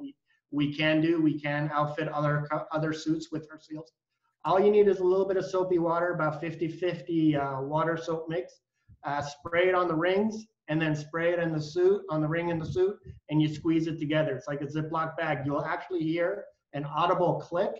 we, we can do. We can outfit other other suits with our seals. All you need is a little bit of soapy water, about 50-50 uh, water soap mix. Uh, spray it on the rings and then spray it in the suit, on the ring in the suit, and you squeeze it together. It's like a Ziploc bag. You'll actually hear an audible click.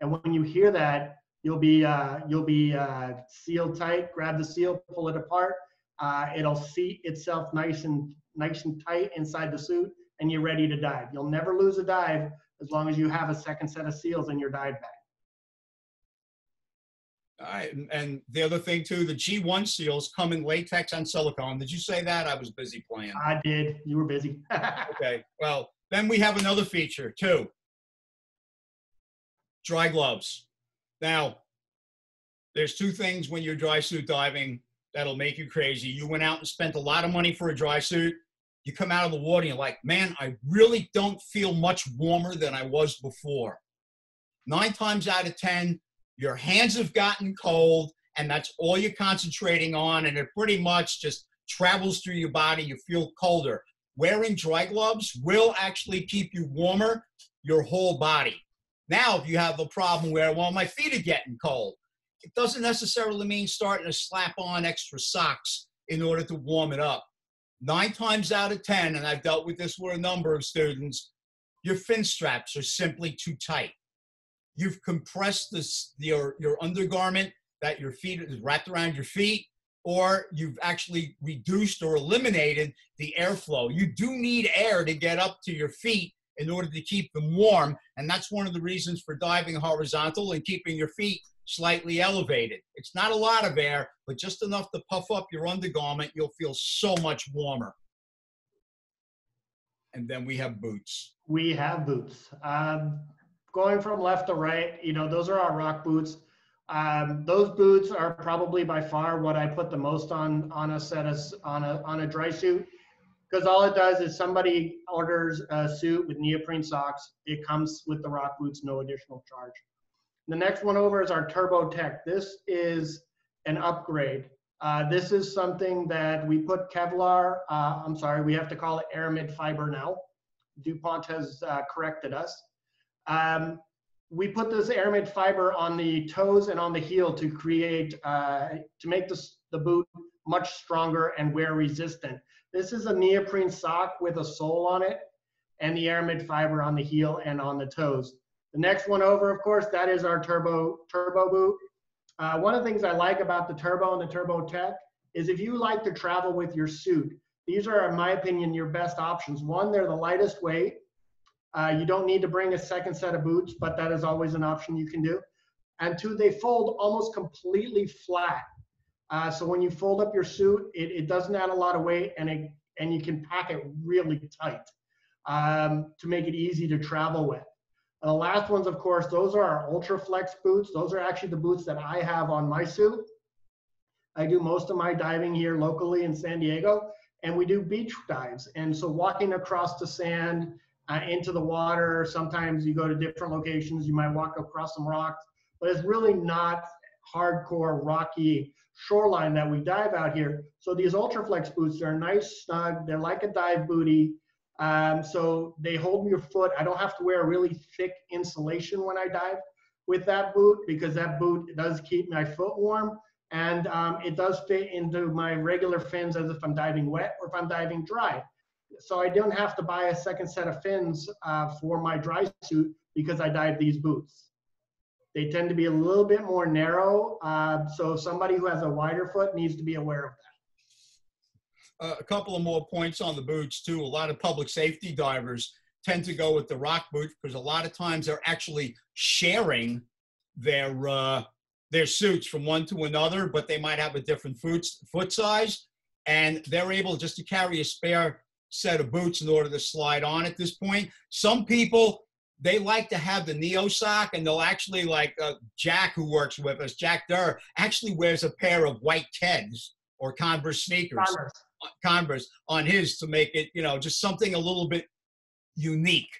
And when you hear that, you'll be, uh, you'll be uh, sealed tight. Grab the seal, pull it apart. Uh, it'll seat itself nice and, nice and tight inside the suit, and you're ready to dive. You'll never lose a dive as long as you have a second set of seals in your dive bag. All right, and, and the other thing too, the G1 seals come in latex and silicone. Did you say that? I was busy playing. I did. You were busy. okay. Well, then we have another feature too. Dry gloves. Now, there's two things when you're dry suit diving that'll make you crazy. You went out and spent a lot of money for a dry suit. You come out of the water and you're like, man, I really don't feel much warmer than I was before. Nine times out of 10, your hands have gotten cold and that's all you're concentrating on and it pretty much just travels through your body. You feel colder. Wearing dry gloves will actually keep you warmer your whole body. Now if you have a problem where well my feet are getting cold it doesn't necessarily mean starting to slap on extra socks in order to warm it up nine times out of ten and i've dealt with this with a number of students your fin straps are simply too tight. You've compressed this your your undergarment that your feet is wrapped around your feet or you've actually reduced or eliminated the airflow. You do need air to get up to your feet in order to keep them warm and that's one of the reasons for diving horizontal and keeping your feet slightly elevated it's not a lot of air but just enough to puff up your undergarment you'll feel so much warmer and then we have boots we have boots um, going from left to right, you know, those are our rock boots. Um, those boots are probably by far what I put the most on on a set of on a on a dry suit because all it does is somebody orders a suit with neoprene socks. It comes with the rock boots, no additional charge. The next one over is our Turbo Tech. This is an upgrade. Uh, this is something that we put Kevlar. Uh, I'm sorry, we have to call it aramid fiber now. DuPont has uh, corrected us. Um, we put this aramid fiber on the toes and on the heel to create, uh, to make this, the boot much stronger and wear resistant. This is a neoprene sock with a sole on it and the aramid fiber on the heel and on the toes. The next one over, of course, that is our turbo, turbo boot. Uh, one of the things I like about the turbo and the turbo tech is if you like to travel with your suit, these are, in my opinion, your best options. One, they're the lightest weight. Uh, you don't need to bring a second set of boots, but that is always an option you can do. And two, they fold almost completely flat. Uh, so when you fold up your suit, it, it, doesn't add a lot of weight and it, and you can pack it really tight um, to make it easy to travel with. The last ones, of course, those are our Ultraflex boots. Those are actually the boots that I have on my suit. I do most of my diving here locally in San Diego, and we do beach dives. And so walking across the sand, uh, into the water. Sometimes you go to different locations. You might walk across some rocks, but it's really not hardcore rocky shoreline that we dive out here. So these Ultraflex boots, they're nice, snug. They're like a dive booty. Um, so they hold your foot. I don't have to wear a really thick insulation when I dive with that boot because that boot does keep my foot warm and um, it does fit into my regular fins as if I'm diving wet or if I'm diving dry so I don't have to buy a second set of fins uh, for my dry suit because I dive these boots. They tend to be a little bit more narrow, uh, so somebody who has a wider foot needs to be aware of that. A couple of more points on the boots too. A lot of public safety divers tend to go with the rock boot because a lot of times they're actually sharing their uh, their suits from one to another, but they might have a different foot foot size, and they're able just to carry a spare set of boots in order to slide on at this point. Some people, they like to have the Neo sock and they'll actually like uh, Jack who works with us, Jack Durr, actually wears a pair of white Keds or Converse sneakers, Converse. Converse on his to make it, you know, just something a little bit unique.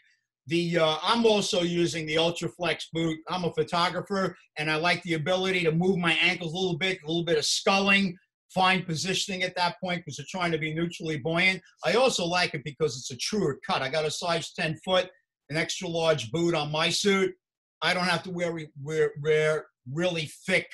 The uh, I'm also using the Ultraflex boot. I'm a photographer and I like the ability to move my ankles a little bit, a little bit of sculling fine positioning at that point because they're trying to be neutrally buoyant. I also like it because it's a truer cut. I got a size 10 foot, an extra large boot on my suit. I don't have to wear, wear, wear really thick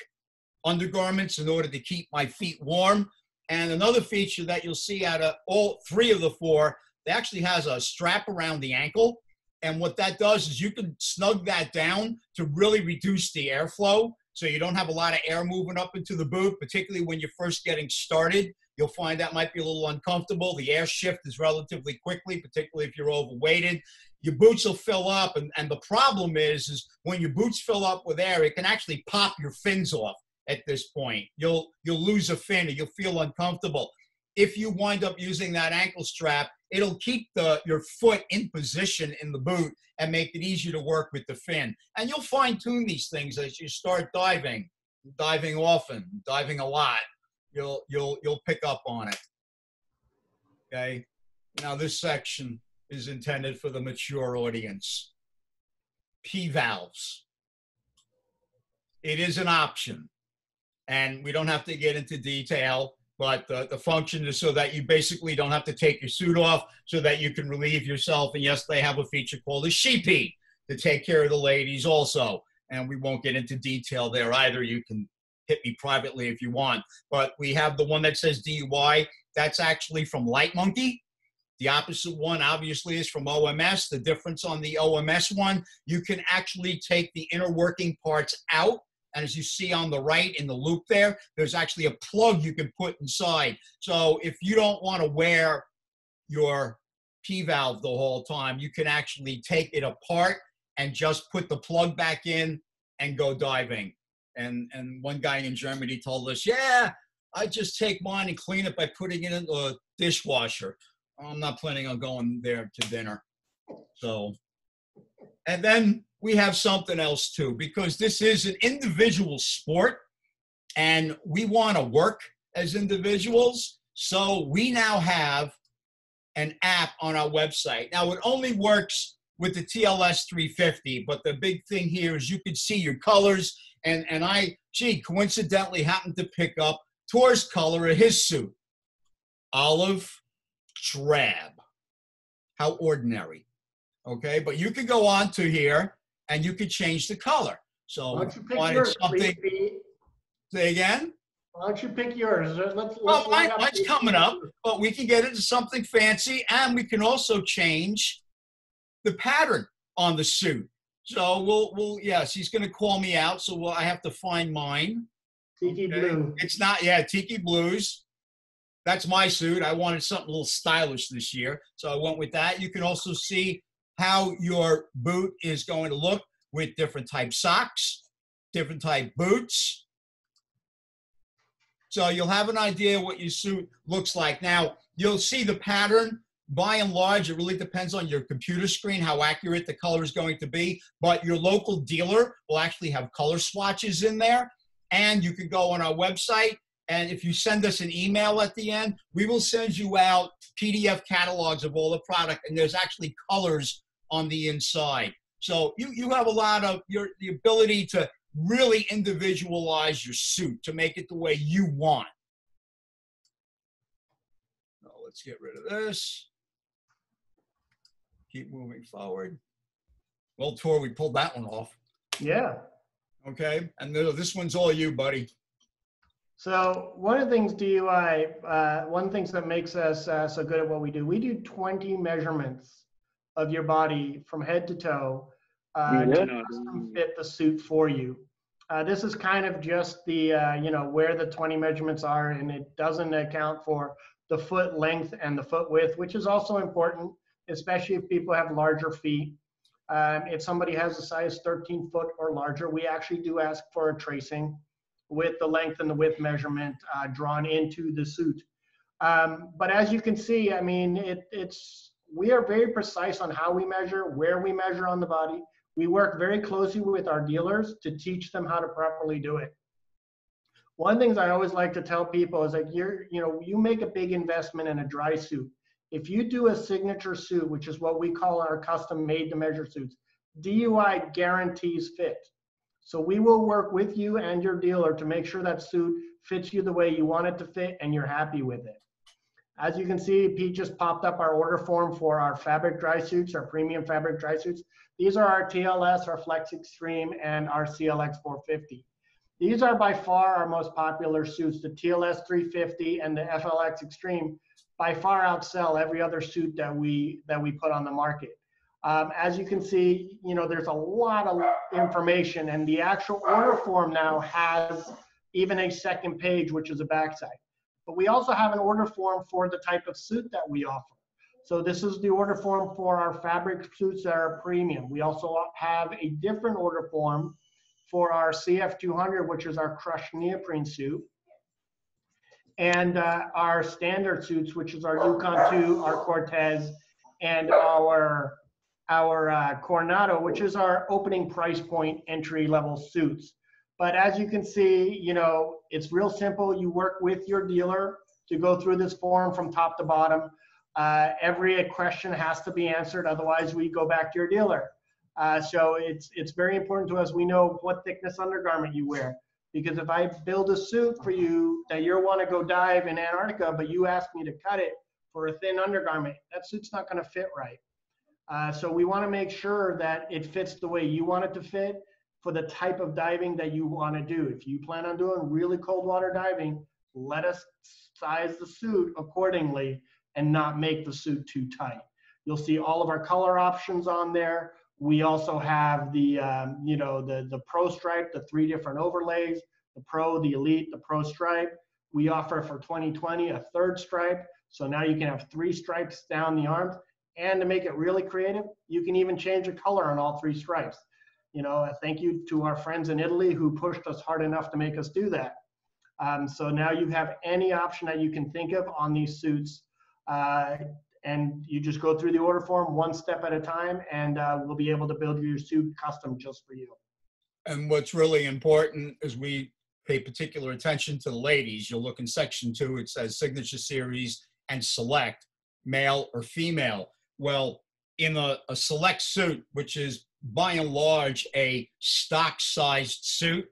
undergarments in order to keep my feet warm. And another feature that you'll see out of all three of the four, they actually has a strap around the ankle. And what that does is you can snug that down to really reduce the airflow so you don't have a lot of air moving up into the boot, particularly when you're first getting started. You'll find that might be a little uncomfortable. The air shift is relatively quickly, particularly if you're overweighted. Your boots will fill up, and, and the problem is, is when your boots fill up with air, it can actually pop your fins off at this point. You'll you'll lose a fin, or you'll feel uncomfortable. If you wind up using that ankle strap, it'll keep the your foot in position in the boot and make it easier to work with the fin. And you'll fine tune these things as you start diving, diving often, diving a lot. You'll you'll you'll pick up on it. Okay. Now this section is intended for the mature audience. P valves. It is an option, and we don't have to get into detail but the, the function is so that you basically don't have to take your suit off so that you can relieve yourself. And yes, they have a feature called a She-P to take care of the ladies also. And we won't get into detail there either. You can hit me privately if you want. But we have the one that says DUI. That's actually from Light Monkey. The opposite one, obviously, is from OMS. The difference on the OMS one, you can actually take the inner working parts out as you see on the right in the loop there, there's actually a plug you can put inside. So if you don't want to wear your P valve the whole time, you can actually take it apart and just put the plug back in and go diving. And, and one guy in Germany told us, yeah, I just take mine and clean it by putting it in the dishwasher. I'm not planning on going there to dinner. So, and then we have something else too, because this is an individual sport and we want to work as individuals. So we now have an app on our website. Now it only works with the TLS 350, but the big thing here is you can see your colors. And, and I, gee, coincidentally happened to pick up Tor's color of his suit olive drab. How ordinary. Okay, but you can go on to here and you could change the color. So Why don't you pick yours, something. Say again. Why don't you pick yours? Let's, let's well, mine, mine's coming up, but we can get it into something fancy, and we can also change the pattern on the suit. So we'll, we'll, yes, he's going to call me out. So we'll, I have to find mine. Tiki okay. blue. It's not, yeah, Tiki blues. That's my suit. I wanted something a little stylish this year, so I went with that. You can also see how your boot is going to look with different type socks, different type boots. So you'll have an idea what your suit looks like. Now, you'll see the pattern. By and large, it really depends on your computer screen how accurate the color is going to be. But your local dealer will actually have color swatches in there. And you can go on our website and if you send us an email at the end, we will send you out PDF catalogs of all the product. And there's actually colors on the inside. So you, you have a lot of your the ability to really individualize your suit to make it the way you want. Now let's get rid of this. Keep moving forward. Well, Tor, we pulled that one off. Yeah. Okay. And this one's all you, buddy. So one of the things DUI, uh, one of the things that makes us uh, so good at what we do, we do 20 measurements of your body from head to toe uh, yeah. to custom fit the suit for you. Uh, this is kind of just the, uh, you know, where the 20 measurements are, and it doesn't account for the foot length and the foot width, which is also important, especially if people have larger feet. Um, if somebody has a size 13 foot or larger, we actually do ask for a tracing with the length and the width measurement uh, drawn into the suit. Um, but as you can see, I mean, it, it's we are very precise on how we measure, where we measure on the body. We work very closely with our dealers to teach them how to properly do it. One thing I always like to tell people is like you're, you know, you make a big investment in a dry suit. If you do a signature suit, which is what we call our custom made to measure suits, DUI guarantees fit. So we will work with you and your dealer to make sure that suit fits you the way you want it to fit and you're happy with it. As you can see, Pete just popped up our order form for our fabric dry suits, our premium fabric dry suits. These are our TLS, our FLX Extreme, and our CLX 450. These are by far our most popular suits. The TLS 350 and the FLX Extreme by far outsell every other suit that we that we put on the market. Um, as you can see, you know, there's a lot of information and the actual order form now has even a second page, which is a backside. But we also have an order form for the type of suit that we offer. So this is the order form for our fabric suits that are premium. We also have a different order form for our CF200, which is our crushed neoprene suit. And uh, our standard suits, which is our Yukon 2, our Cortez, and our our uh, Coronado, which is our opening price point entry level suits. But as you can see, you know, it's real simple. You work with your dealer to go through this form from top to bottom. Uh, every question has to be answered, otherwise we go back to your dealer. Uh, so it's it's very important to us. We know what thickness undergarment you wear because if I build a suit for you that you want to go dive in Antarctica, but you ask me to cut it for a thin undergarment, that suit's not going to fit right. Uh, so we want to make sure that it fits the way you want it to fit for the type of diving that you want to do. If you plan on doing really cold water diving, let us size the suit accordingly and not make the suit too tight. You'll see all of our color options on there. We also have the, um, you know, the, the Pro Stripe, the three different overlays, the Pro, the Elite, the Pro Stripe. We offer for 2020 a third stripe. So now you can have three stripes down the arms. And to make it really creative, you can even change the color on all three stripes. You know, thank you to our friends in Italy who pushed us hard enough to make us do that. Um, so now you have any option that you can think of on these suits. Uh, and you just go through the order form one step at a time, and uh, we'll be able to build your suit custom just for you. And what's really important is we pay particular attention to the ladies. You'll look in section two, it says signature series and select, male or female. Well, in a, a select suit, which is by and large a stock sized suit,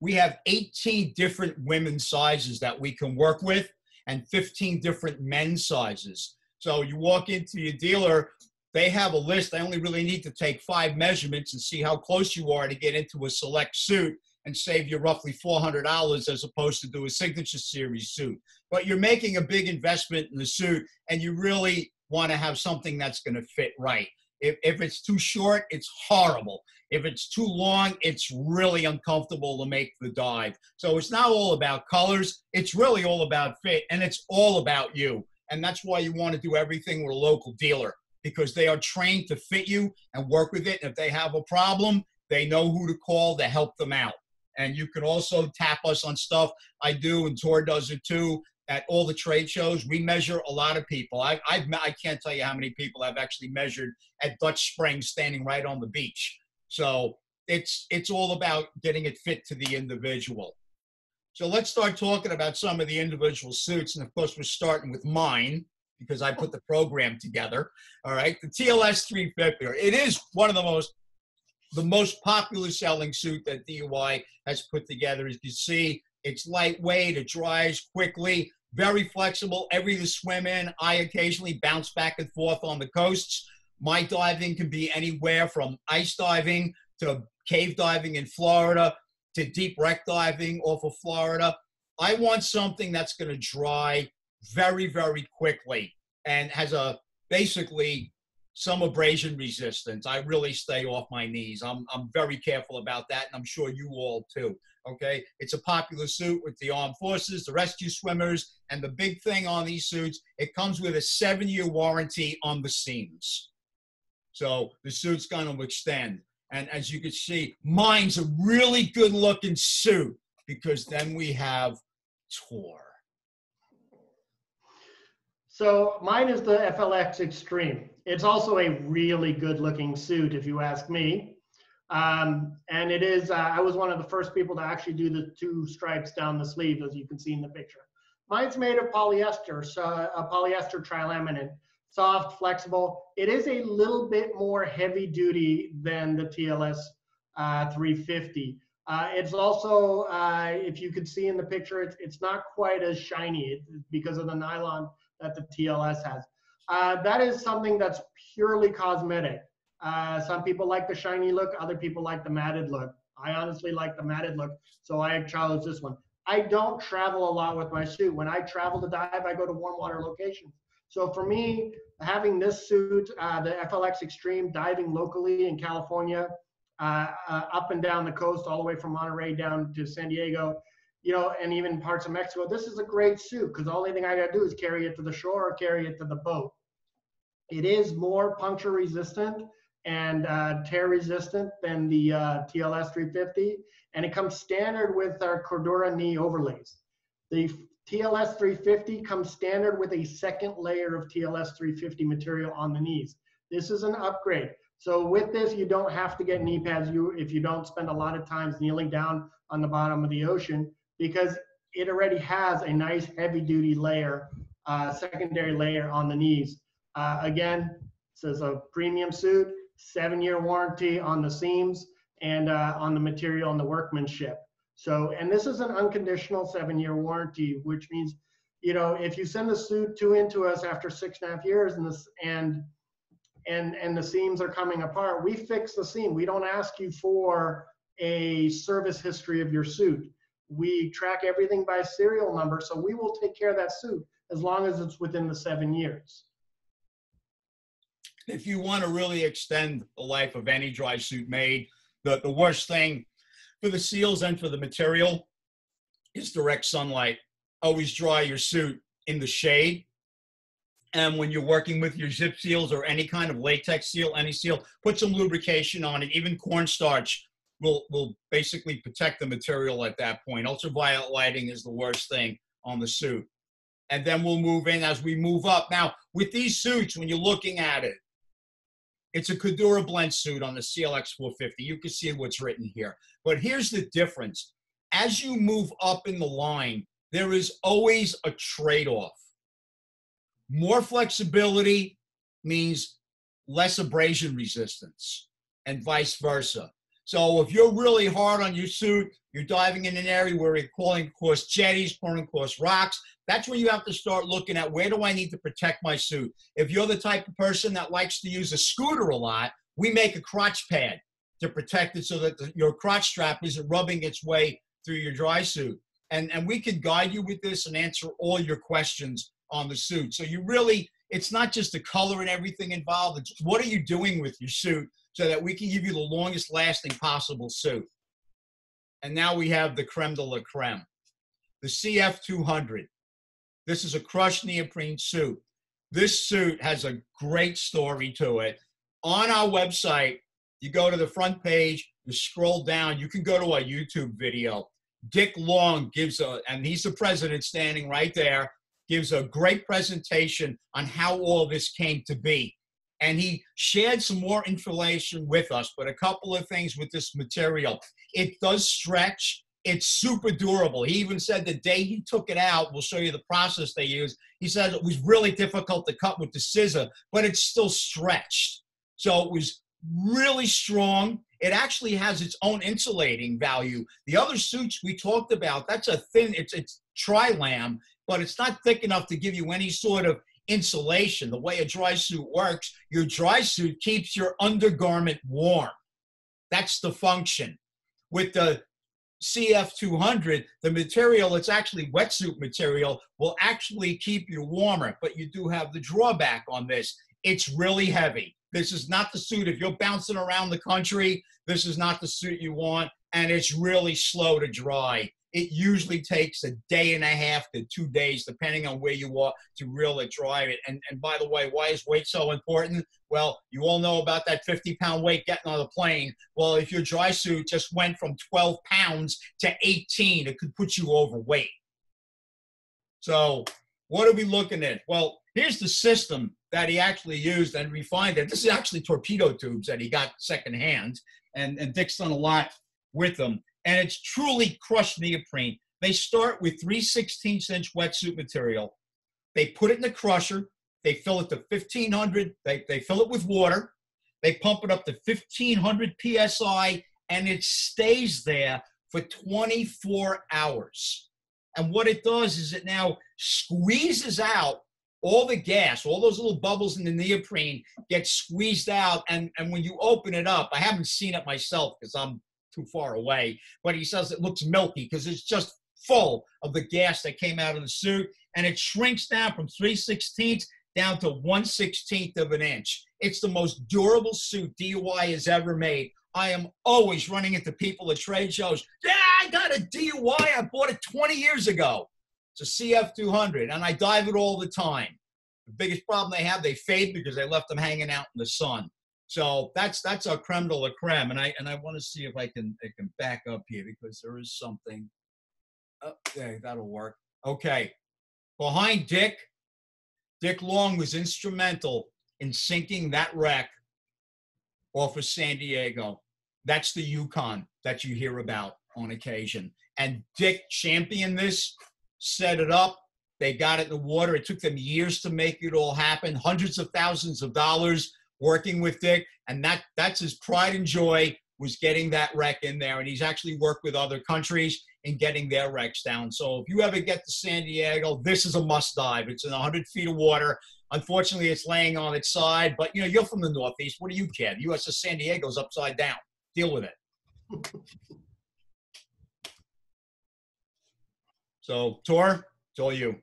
we have 18 different women's sizes that we can work with and 15 different men's sizes. So you walk into your dealer, they have a list. They only really need to take five measurements and see how close you are to get into a select suit and save you roughly $400 as opposed to do a signature series suit. But you're making a big investment in the suit and you really want to have something that's going to fit right. If, if it's too short, it's horrible. If it's too long, it's really uncomfortable to make the dive. So it's not all about colors. It's really all about fit and it's all about you. And that's why you want to do everything with a local dealer because they are trained to fit you and work with it. And if they have a problem, they know who to call to help them out. And you can also tap us on stuff I do, and Tor does it too at all the trade shows, we measure a lot of people. I, I've, I can't tell you how many people I've actually measured at Dutch Springs standing right on the beach. So it's, it's all about getting it fit to the individual. So let's start talking about some of the individual suits. And of course, we're starting with mine because I put the program together. All right. The TLS 350. It is one of the most the most popular selling suit that DUI has put together. As you can see, it's lightweight, it dries quickly very flexible, every to swim in. I occasionally bounce back and forth on the coasts. My diving can be anywhere from ice diving to cave diving in Florida to deep wreck diving off of Florida. I want something that's going to dry very, very quickly and has a basically some abrasion resistance. I really stay off my knees. I'm, I'm very careful about that, and I'm sure you all too. Okay, it's a popular suit with the armed forces, the rescue swimmers, and the big thing on these suits, it comes with a seven-year warranty on the seams. So the suit's going to extend. And as you can see, mine's a really good-looking suit because then we have Tor. So mine is the FLX Extreme. It's also a really good-looking suit, if you ask me. Um, and it is, uh, I was one of the first people to actually do the two stripes down the sleeve, as you can see in the picture. Mine's made of polyester, so a polyester trilaminate, soft, flexible. It is a little bit more heavy duty than the TLS uh, 350. Uh, it's also, uh, if you could see in the picture, it's, it's not quite as shiny because of the nylon that the TLS has. Uh, that is something that's purely cosmetic. Uh, some people like the shiny look, other people like the matted look. I honestly like the matted look, so I chose this one. I don't travel a lot with my suit. When I travel to dive, I go to warm water locations. So for me, having this suit, uh, the FLX Extreme, diving locally in California, uh, uh, up and down the coast, all the way from Monterey down to San Diego, you know, and even parts of Mexico, this is a great suit because the only thing I got to do is carry it to the shore or carry it to the boat. It is more puncture resistant and uh, tear resistant than the uh, TLS 350, and it comes standard with our Cordura knee overlays. The TLS 350 comes standard with a second layer of TLS 350 material on the knees. This is an upgrade. So with this, you don't have to get knee pads you if you don't spend a lot of times kneeling down on the bottom of the ocean because it already has a nice heavy duty layer, uh, secondary layer on the knees. Uh, again, this is a premium suit, seven year warranty on the seams and uh, on the material and the workmanship. So, and this is an unconditional seven year warranty, which means, you know, if you send the suit to into us after six and a half years and this, and, and, and the seams are coming apart, we fix the seam. We don't ask you for a service history of your suit. We track everything by serial number, so we will take care of that suit as long as it's within the seven years if you want to really extend the life of any dry suit made, the, the worst thing for the seals and for the material is direct sunlight. Always dry your suit in the shade. And when you're working with your zip seals or any kind of latex seal, any seal, put some lubrication on it. Even cornstarch will, will basically protect the material at that point. Ultraviolet lighting is the worst thing on the suit. And then we'll move in as we move up. Now, with these suits, when you're looking at it, it's a Cordura blend suit on the CLX 450. You can see what's written here. But here's the difference. As you move up in the line, there is always a trade-off. More flexibility means less abrasion resistance and vice versa. So if you're really hard on your suit, you're diving in an area where you're calling across jetties, pulling across rocks, that's when you have to start looking at where do I need to protect my suit. If you're the type of person that likes to use a scooter a lot, we make a crotch pad to protect it so that the, your crotch strap isn't rubbing its way through your dry suit. And, and we can guide you with this and answer all your questions on the suit. So you really, it's not just the color and everything involved. It's what are you doing with your suit so that we can give you the longest lasting possible suit. And now we have the creme de la creme, the CF200. This is a crushed neoprene suit. This suit has a great story to it. On our website, you go to the front page, you scroll down, you can go to our YouTube video. Dick Long gives a, and he's the president standing right there, gives a great presentation on how all this came to be and he shared some more information with us, but a couple of things with this material. It does stretch. It's super durable. He even said the day he took it out, we'll show you the process they use. He said it was really difficult to cut with the scissor, but it's still stretched. So it was really strong. It actually has its own insulating value. The other suits we talked about, that's a thin, it's it's tri-lam, but it's not thick enough to give you any sort of insulation. The way a dry suit works, your dry suit keeps your undergarment warm. That's the function. With the CF200, the material, it's actually wetsuit material, will actually keep you warmer, but you do have the drawback on this. It's really heavy. This is not the suit. If you're bouncing around the country, this is not the suit you want, and it's really slow to dry it usually takes a day and a half to two days, depending on where you are, to really drive it. And, and by the way, why is weight so important? Well, you all know about that 50 pound weight getting on the plane. Well, if your dry suit just went from 12 pounds to 18, it could put you overweight. So, what are we looking at? Well, here's the system that he actually used and refined it. This is actually torpedo tubes that he got secondhand, and, and Dick's done a lot with them and it's truly crushed neoprene. They start with 3 16 inch wetsuit material. They put it in the crusher. They fill it to 1500. They, they fill it with water. They pump it up to 1500 psi, and it stays there for 24 hours. And what it does is it now squeezes out all the gas, all those little bubbles in the neoprene get squeezed out. And, and when you open it up, I haven't seen it myself because I'm too far away, but he says it looks milky because it's just full of the gas that came out of the suit. And it shrinks down from 3 16ths down to 1 16th of an inch. It's the most durable suit DUI has ever made. I am always running into people at trade shows. Yeah, I got a DUI. I bought it 20 years ago. It's a CF200, and I dive it all the time. The biggest problem they have, they fade because they left them hanging out in the sun. So that's that's our creme de la creme, and I and I want to see if I can I can back up here because there is something. Oh, there, that'll work. Okay, behind Dick, Dick Long was instrumental in sinking that wreck off of San Diego. That's the Yukon that you hear about on occasion. And Dick championed this, set it up. They got it in the water. It took them years to make it all happen, hundreds of thousands of dollars working with Dick. And that that's his pride and joy was getting that wreck in there. And he's actually worked with other countries in getting their wrecks down. So if you ever get to San Diego, this is a must dive. It's in 100 feet of water. Unfortunately, it's laying on its side, but you know, you're from the Northeast. What do you care? The USS San Diego's upside down. Deal with it. so, Tor, it's all you.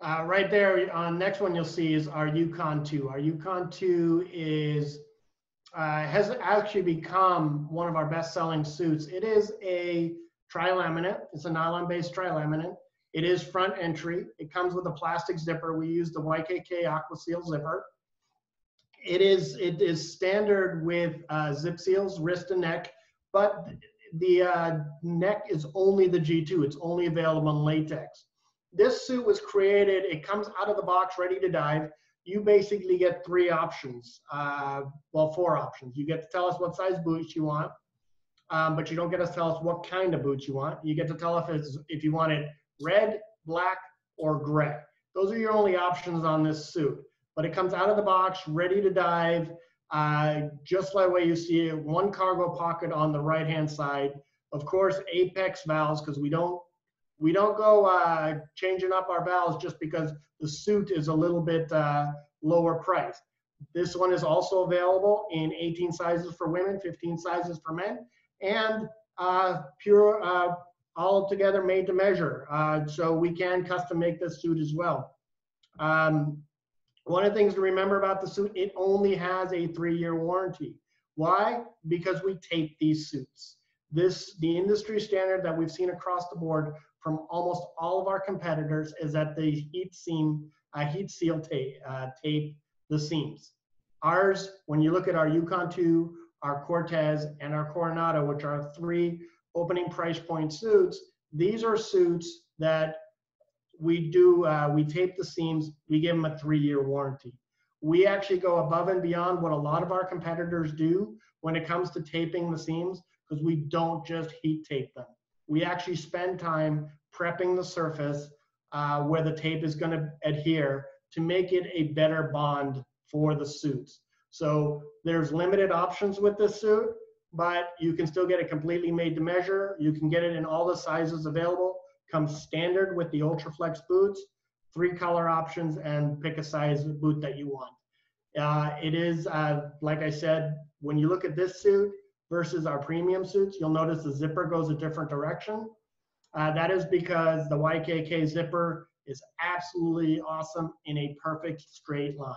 Uh, right there, on uh, next one you'll see is our Yukon 2. Our Yukon 2 is uh, has actually become one of our best-selling suits. It is a tri-laminate. It's a nylon-based tri-laminate. It is front entry. It comes with a plastic zipper. We use the YKK Aqua Seal zipper. It is it is standard with uh, zip seals, wrist and neck, but the uh, neck is only the G2. It's only available in latex. This suit was created. It comes out of the box ready to dive. You basically get three options. Uh, well, four options. You get to tell us what size boots you want, um, but you don't get to tell us what kind of boots you want. You get to tell us if, you want it red, black, or gray. Those are your only options on this suit. But it comes out of the box, ready to dive, uh, just like way you see it. One cargo pocket on the right-hand side. Of course, apex valves, because we don't we don't go uh, changing up our valves just because the suit is a little bit uh, lower priced. This one is also available in 18 sizes for women, 15 sizes for men, and uh, pure uh, all together made to measure. Uh, so we can custom make this suit as well. Um, one of the things to remember about the suit, it only has a three-year warranty. Why? Because we tape these suits. This, the industry standard that we've seen across the board from almost all of our competitors is that they heat seam, uh, heat seal tape, uh, tape the seams. Ours, when you look at our Yukon 2, our Cortez, and our Coronado, which are three opening price point suits, these are suits that we do, uh, we tape the seams, we give them a three year warranty. We actually go above and beyond what a lot of our competitors do when it comes to taping the seams because we don't just heat tape them. We actually spend time prepping the surface uh, where the tape is going to adhere to make it a better bond for the suits. So there's limited options with this suit but you can still get it completely made to measure. You can get it in all the sizes available. Comes standard with the Ultraflex boots, three color options, and pick a size boot that you want. Uh, it is, uh, like I said, when you look at this suit versus our premium suits, you'll notice the zipper goes a different direction. Uh, that is because the YKK zipper is absolutely awesome in a perfect straight line.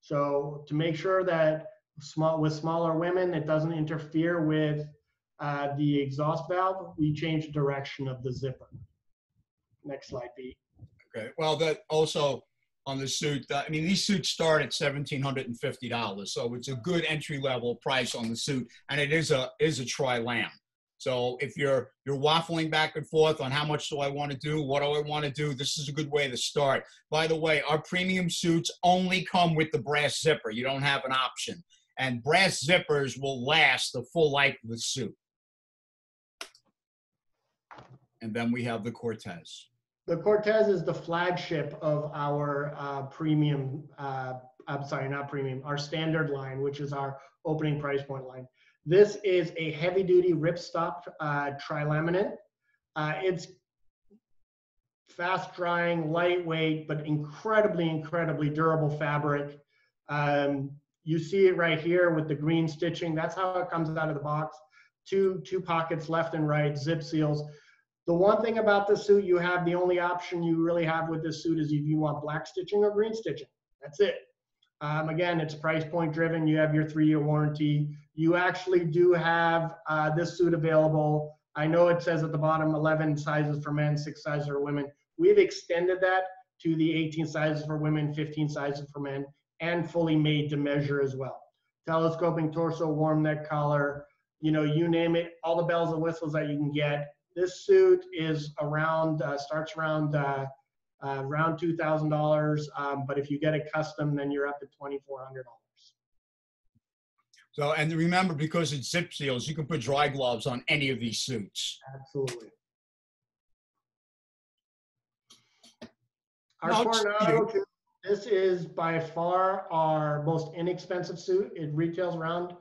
So to make sure that small with smaller women, it doesn't interfere with uh, the exhaust valve. We change the direction of the zipper. Next slide, Pete. Okay. Well, that also on the suit. Uh, I mean, these suits start at seventeen hundred and fifty dollars, so it's a good entry level price on the suit, and it is a is a tri lam. So if you're you're waffling back and forth on how much do I want to do, what do I want to do, this is a good way to start. By the way, our premium suits only come with the brass zipper. You don't have an option and brass zippers will last the full life of the suit. And then we have the Cortez. The Cortez is the flagship of our uh, premium, uh, I'm sorry, not premium, our standard line, which is our opening price point line. This is a heavy duty ripstop uh, trilaminate. Uh, it's fast drying, lightweight, but incredibly, incredibly durable fabric. Um, you see it right here with the green stitching. That's how it comes out of the box. Two, two pockets left and right, zip seals. The one thing about this suit, you have the only option you really have with this suit is if you want black stitching or green stitching. That's it. Um, again, it's price point driven. You have your three year warranty. You actually do have uh, this suit available. I know it says at the bottom 11 sizes for men, six sizes for women. We've extended that to the 18 sizes for women, 15 sizes for men, and fully made to measure as well. Telescoping torso, warm neck collar, you know, you name it, all the bells and whistles that you can get. This suit is around, uh, starts around uh, uh, around $2,000. Um, but if you get it custom, then you're up at $2,400. So, and remember, because it's zip seals, you can put dry gloves on any of these suits. Absolutely. Our no, Coronado, this is by far our most inexpensive suit. It retails around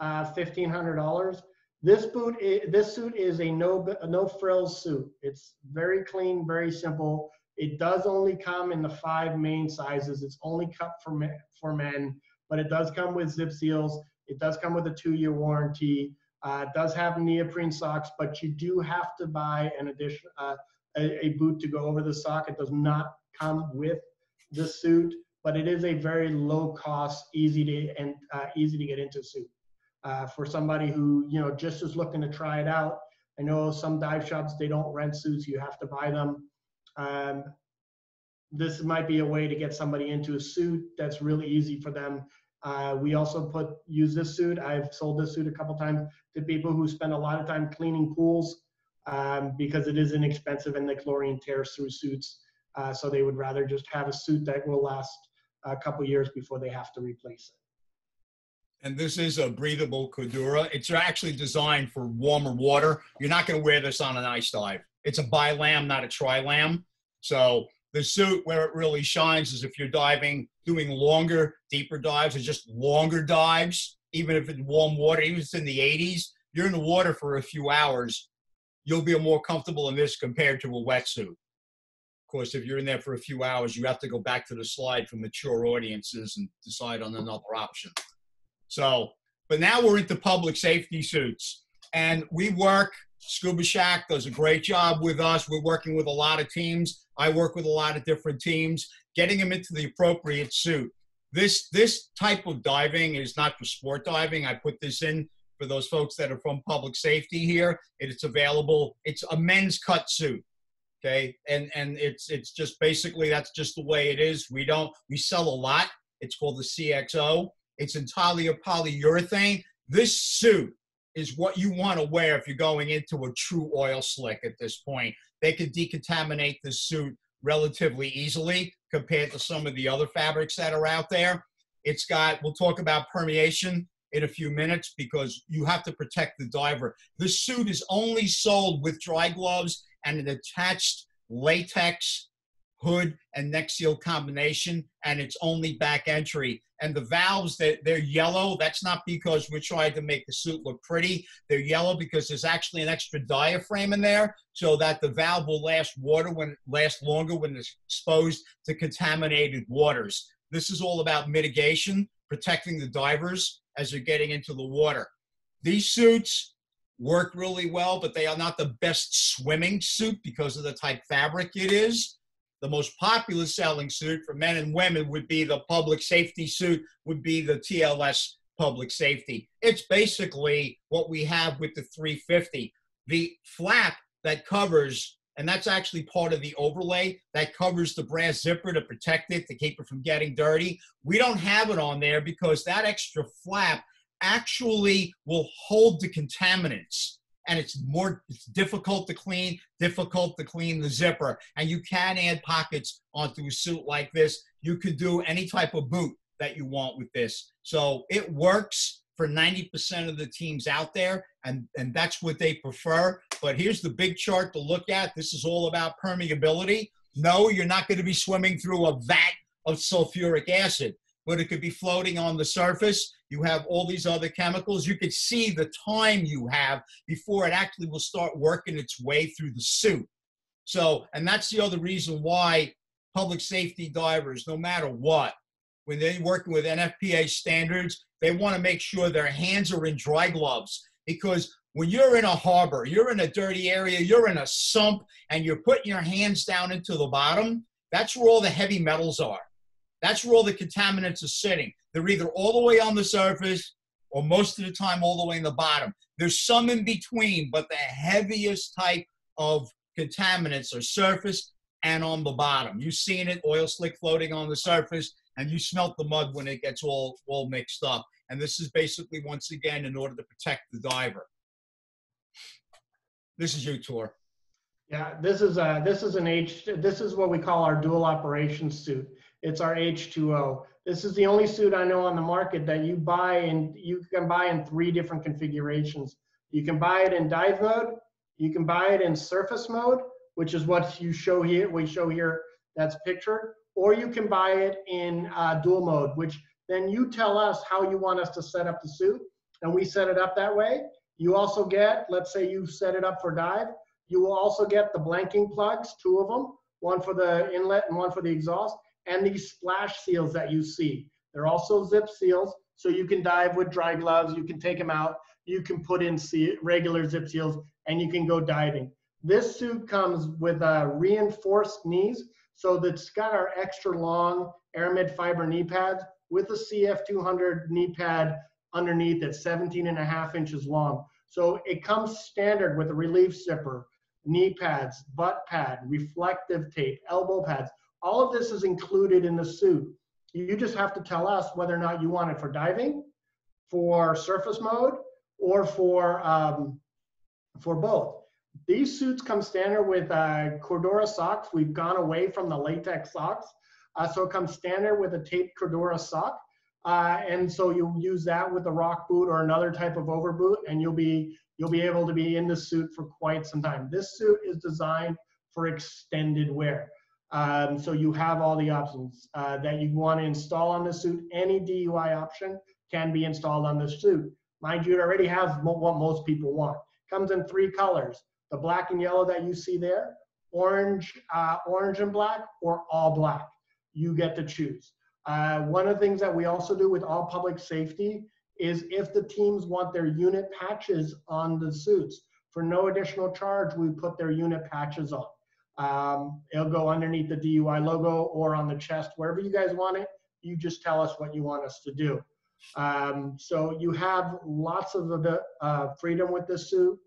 uh, $1,500. This boot, this suit is a no, no frills suit. It's very clean, very simple. It does only come in the five main sizes. It's only cut for men, for men, but it does come with zip seals. It does come with a two-year warranty. Uh, it does have neoprene socks, but you do have to buy an addition, uh, a, a, boot to go over the sock. It does not come with the suit, but it is a very low cost, easy to and uh, easy to get into suit. Uh, for somebody who you know just is looking to try it out. I know some dive shops they don't rent suits; you have to buy them. Um, this might be a way to get somebody into a suit that's really easy for them. Uh, we also put use this suit. I've sold this suit a couple times to people who spend a lot of time cleaning pools um, because it is inexpensive and the chlorine tears through suits. Uh, so they would rather just have a suit that will last a couple years before they have to replace it. And this is a breathable Cordura. It's actually designed for warmer water. You're not going to wear this on an ice dive. It's a bi-lam, not a tri-lam. So the suit where it really shines is if you're diving, doing longer, deeper dives or just longer dives, even if it's warm water, even if it's in the 80s, you're in the water for a few hours, you'll be more comfortable in this compared to a wetsuit. Of course, if you're in there for a few hours, you have to go back to the slide for mature audiences and decide on another option. So, but now we're into public safety suits. And we work Scuba Shack does a great job with us. We're working with a lot of teams. I work with a lot of different teams, getting them into the appropriate suit. This this type of diving is not for sport diving. I put this in for those folks that are from public safety here. It's available. It's a men's cut suit. Okay, and and it's it's just basically that's just the way it is. We don't we sell a lot. It's called the CXO. It's entirely a polyurethane. This suit is what you want to wear if you're going into a true oil slick at this point. They can decontaminate the suit relatively easily compared to some of the other fabrics that are out there. It's got, we'll talk about permeation in a few minutes because you have to protect the diver. The suit is only sold with dry gloves and an attached latex hood and neck seal combination, and it's only back entry. And the valves, they're, they're yellow. That's not because we're trying to make the suit look pretty. They're yellow because there's actually an extra diaphragm in there so that the valve will last water when last longer when it's exposed to contaminated waters. This is all about mitigation, protecting the divers as they're getting into the water. These suits work really well, but they are not the best swimming suit because of the type fabric it is the most popular selling suit for men and women would be the public safety suit, would be the TLS public safety. It's basically what we have with the 350. The flap that covers, and that's actually part of the overlay, that covers the brass zipper to protect it, to keep it from getting dirty. We don't have it on there because that extra flap actually will hold the contaminants and it's more it's difficult to clean, difficult to clean the zipper. And you can add pockets onto a suit like this. You could do any type of boot that you want with this. So it works for 90% of the teams out there, and, and that's what they prefer. But here's the big chart to look at. This is all about permeability. No, you're not going to be swimming through a vat of sulfuric acid, but it could be floating on the surface You have all these other chemicals. You can see the time you have before it actually will start working its way through the suit. So, and that's the other reason why public safety divers, no matter what, when they're working with NFPA standards, they want to make sure their hands are in dry gloves because when you're in a harbor, you're in a dirty area, you're in a sump, and you're putting your hands down into the bottom, that's where all the heavy metals are. That's where all the contaminants are sitting. They're either all the way on the surface or most of the time all the way in the bottom. There's some in between, but the heaviest type of contaminants are surface and on the bottom. You've seen it, oil slick floating on the surface, and you smelt the mud when it gets all, all mixed up. And this is basically, once again, in order to protect the diver. This is you, Tor. Yeah, this is a this is an H. This is what we call our dual operations suit. It's our H2O. This is the only suit I know on the market that you buy and you can buy in three different configurations. You can buy it in dive mode. You can buy it in surface mode, which is what you show here. We show here that's pictured, or you can buy it in uh, dual mode, which then you tell us how you want us to set up the suit, and we set it up that way. You also get, let's say you set it up for dive, you will also get the blanking plugs, two of them, one for the inlet and one for the exhaust, and these splash seals that you see. They're also zip seals, so you can dive with dry gloves, you can take them out, you can put in regular zip seals, and you can go diving. This suit comes with uh, reinforced knees, so that's got our extra long aramid fiber knee pads with a CF200 knee pad underneath that's 17 and a half inches long. So it comes standard with a relief zipper, knee pads, butt pad, reflective tape, elbow pads. All of this is included in the suit. You just have to tell us whether or not you want it for diving, for surface mode, or for um, for both. These suits come standard with uh, Cordura socks. We've gone away from the latex socks. Uh, so it comes standard with a taped Cordura sock. Uh, and so you use that with a rock boot or another type of overboot, and you'll be you'll be able to be in the suit for quite some time. This suit is designed for extended wear. Um, so you have all the options uh, that you want to install on the suit. Any DUI option can be installed on the suit. Mind you, it already has what most people want. Comes in three colors: the black and yellow that you see there, orange, uh, orange and black, or all black. You get to choose. Uh, one of the things that we also do with all public safety is if the teams want their unit patches on the suits, for no additional charge, we put their unit patches on. Um, it'll go underneath the DUI logo or on the chest, wherever you guys want it. You just tell us what you want us to do. Um, so you have lots of uh, freedom with this suit.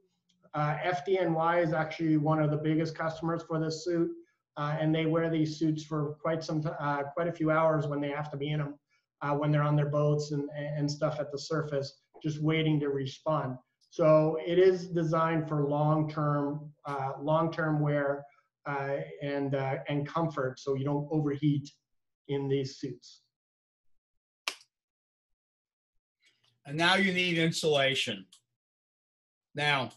Uh, FDNY is actually one of the biggest customers for this suit, uh, and they wear these suits for quite some uh, quite a few hours when they have to be in them, uh, when they're on their boats and and stuff at the surface, just waiting to respond. So it is designed for long-term uh, long-term wear Uh, and uh, and comfort, so you don't overheat in these suits. and now you need insulation. Now,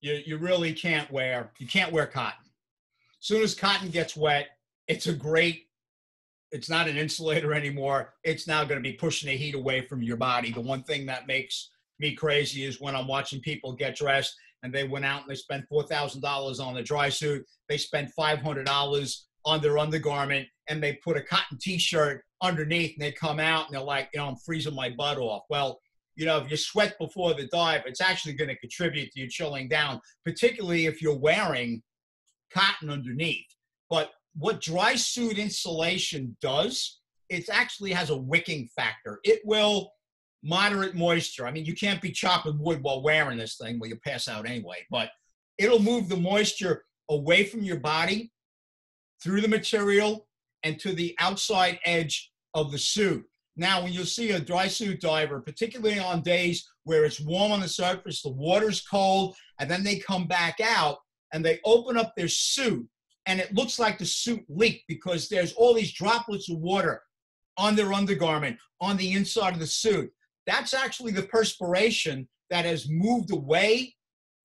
you, you really can't wear, you can't wear cotton. As soon as cotton gets wet, it's a great, it's not an insulator anymore. It's now going to be pushing the heat away from your body. The one thing that makes me crazy is when I'm watching people get dressed and they went out and they spent $4,000 on a dry suit. They spent $500 on their undergarment and they put a cotton t-shirt underneath and they come out and they're like, you know, I'm freezing my butt off. Well, you know, if you sweat before the dive, it's actually going to contribute to you chilling down, particularly if you're wearing cotton underneath. But what dry suit insulation does, it actually has a wicking factor. It will moderate moisture. I mean, you can't be chopping wood while wearing this thing, well, you pass out anyway, but it'll move the moisture away from your body through the material and to the outside edge of the suit. Now, when you see a dry suit diver, particularly on days where it's warm on the surface, the water's cold, and then they come back out and they open up their suit, and it looks like the suit leaked because there's all these droplets of water on their undergarment, on the inside of the suit. That's actually the perspiration that has moved away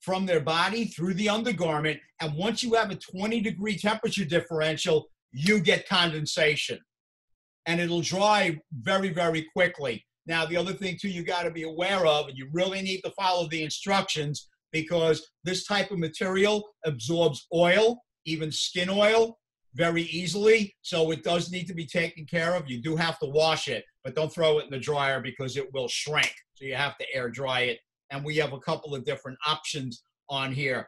from their body through the undergarment. And once you have a 20 degree temperature differential, you get condensation and it'll dry very, very quickly. Now, the other thing too, you got to be aware of, and you really need to follow the instructions because this type of material absorbs oil, even skin oil, very easily. So it does need to be taken care of. You do have to wash it, but don't throw it in the dryer because it will shrink. So you have to air dry it. And we have a couple of different options on here.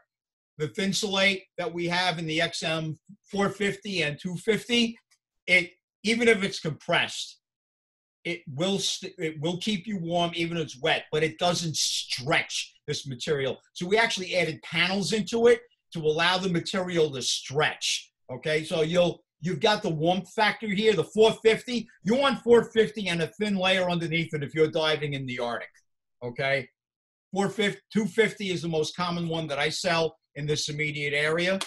The Thinsulate that we have in the XM 450 and 250, it even if it's compressed, it will it will keep you warm even if it's wet, but it doesn't stretch this material. So we actually added panels into it to allow the material to stretch. Okay, so you'll you've got the warmth factor here, the 450. You want 450 and a thin layer underneath it if you're diving in the Arctic. Okay, 450, 250 is the most common one that I sell in this immediate area.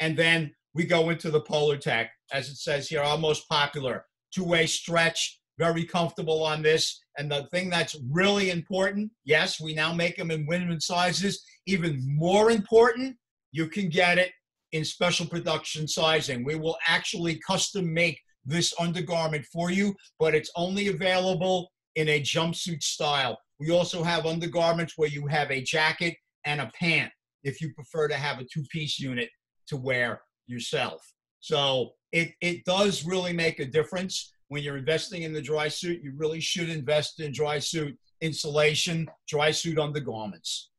And then we go into the Polartec, as it says here, our most popular two-way stretch, very comfortable on this. And the thing that's really important, yes, we now make them in women's sizes. Even more important, you can get it in special production sizing. We will actually custom make this undergarment for you, but it's only available in a jumpsuit style. We also have undergarments where you have a jacket and a pant if you prefer to have a two-piece unit to wear yourself. So it, it does really make a difference when you're investing in the dry suit. You really should invest in dry suit insulation, dry suit undergarments.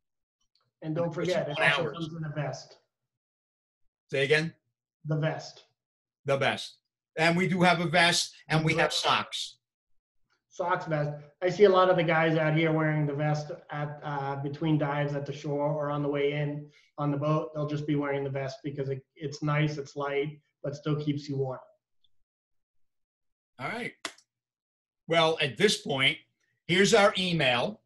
And don't forget, it also comes in a vest. Say again? The vest. The vest. And we do have a vest and we have socks. Socks vest. I see a lot of the guys out here wearing the vest at uh, between dives at the shore or on the way in on the boat. They'll just be wearing the vest because it, it's nice, it's light, but still keeps you warm. All right. Well, at this point, here's our email.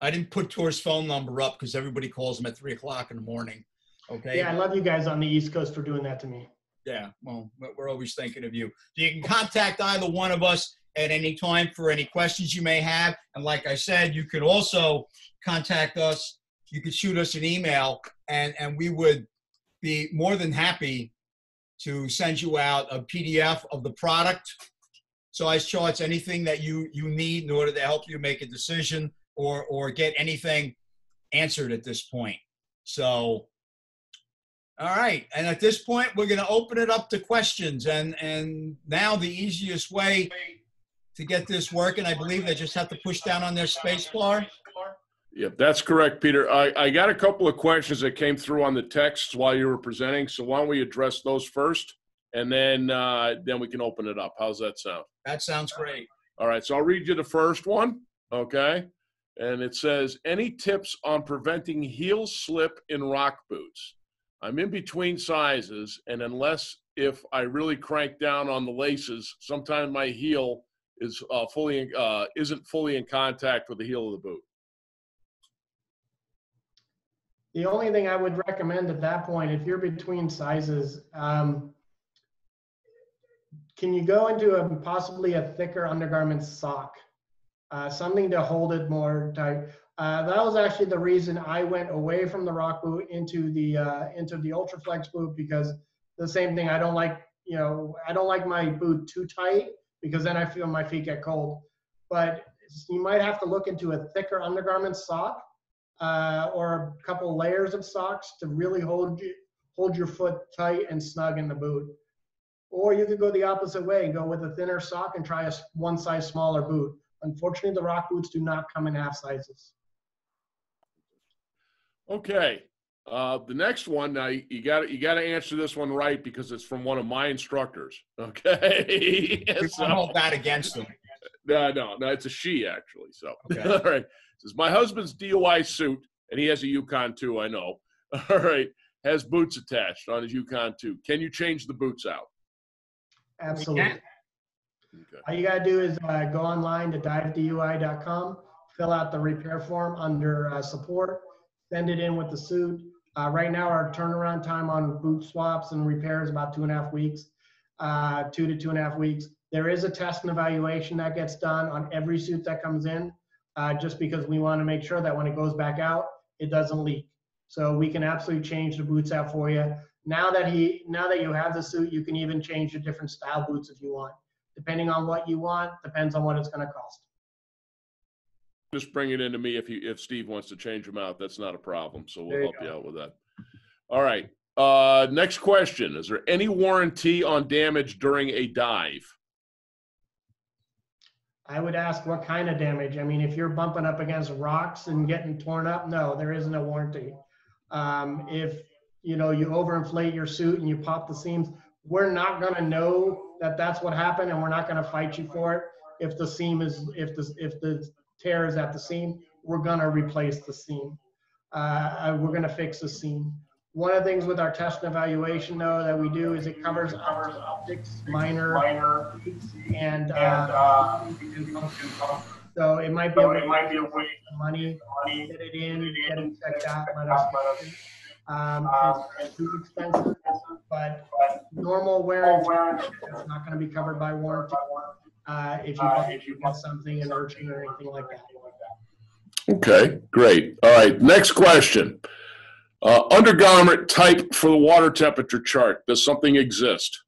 I didn't put Tor's phone number up because everybody calls him at three o'clock in the morning. Okay. Yeah, I love you guys on the East Coast for doing that to me. Yeah, well, we're always thinking of you. So you can contact either one of us at any time for any questions you may have. And like I said, you can also contact us. You could shoot us an email, and and we would be more than happy to send you out a PDF of the product, size charts, anything that you you need in order to help you make a decision or or get anything answered at this point. So all right, and at this point, we're going to open it up to questions. And and now the easiest way to get this working, I believe they just have to push down on their space bar. Yep, that's correct, Peter. I, I got a couple of questions that came through on the text while you were presenting. So why don't we address those first, and then uh, then we can open it up. How's that sound? That sounds great. All right, so I'll read you the first one. Okay, and it says, "Any tips on preventing heel slip in rock boots?" I'm in between sizes, and unless if I really crank down on the laces, sometimes my heel is uh, fully uh, isn't fully in contact with the heel of the boot. The only thing I would recommend at that point, if you're between sizes, um, can you go into a possibly a thicker undergarment sock, uh, something to hold it more tight. Uh, that was actually the reason I went away from the rock boot into the uh, into the Ultraflex boot because the same thing. I don't like you know I don't like my boot too tight because then I feel my feet get cold. But you might have to look into a thicker undergarment sock uh, or a couple layers of socks to really hold hold your foot tight and snug in the boot. Or you could go the opposite way and go with a thinner sock and try a one size smaller boot. Unfortunately, the rock boots do not come in half sizes. Okay. Uh, the next one, now you got you got to answer this one right because it's from one of my instructors. Okay, we so, hold that against them. No, no, no, it's a she actually. So, okay. all right. Says my husband's DUI suit, and he has a Yukon II. I know. All right, has boots attached on his Yukon II. Can you change the boots out? Absolutely. Okay. All you gotta do is uh, go online to divedui.com, fill out the repair form under uh, support send it in with the suit. Uh, right now, our turnaround time on boot swaps and repairs is about two and a half weeks, uh, two to two and a half weeks. There is a test and evaluation that gets done on every suit that comes in, uh, just because we want to make sure that when it goes back out, it doesn't leak. So we can absolutely change the boots out for you. Now that he, now that you have the suit, you can even change the different style boots if you want, depending on what you want, depends on what it's gonna cost. Just bring it into me if you, if Steve wants to change them out. That's not a problem. So we'll you help you out with that. All right. Uh, next question. Is there any warranty on damage during a dive? I would ask what kind of damage. I mean, if you're bumping up against rocks and getting torn up, no, there isn't a warranty. Um, if, you know, you overinflate your suit and you pop the seams, we're not gonna know that that's what happened and we're not gonna fight you for it. If the seam is, if the, if the tear is at the seam, we're gonna replace the seam. Uh, we're gonna fix the seam. One of the things with our test and evaluation though that we do is it covers covers optics, minor, minor and, uh, so it might be, a way- might be a way money, money, get it in, get it checked out, let us. Um, it's- it's too expensive, but normal wear and tear, it's not gonna be covered by warranty. Uh, if you Uh, bump if you into something, in urchin or anything like that. Okay, great. All right. Next question. Uh, undergarment type for the water temperature chart. Does something exist?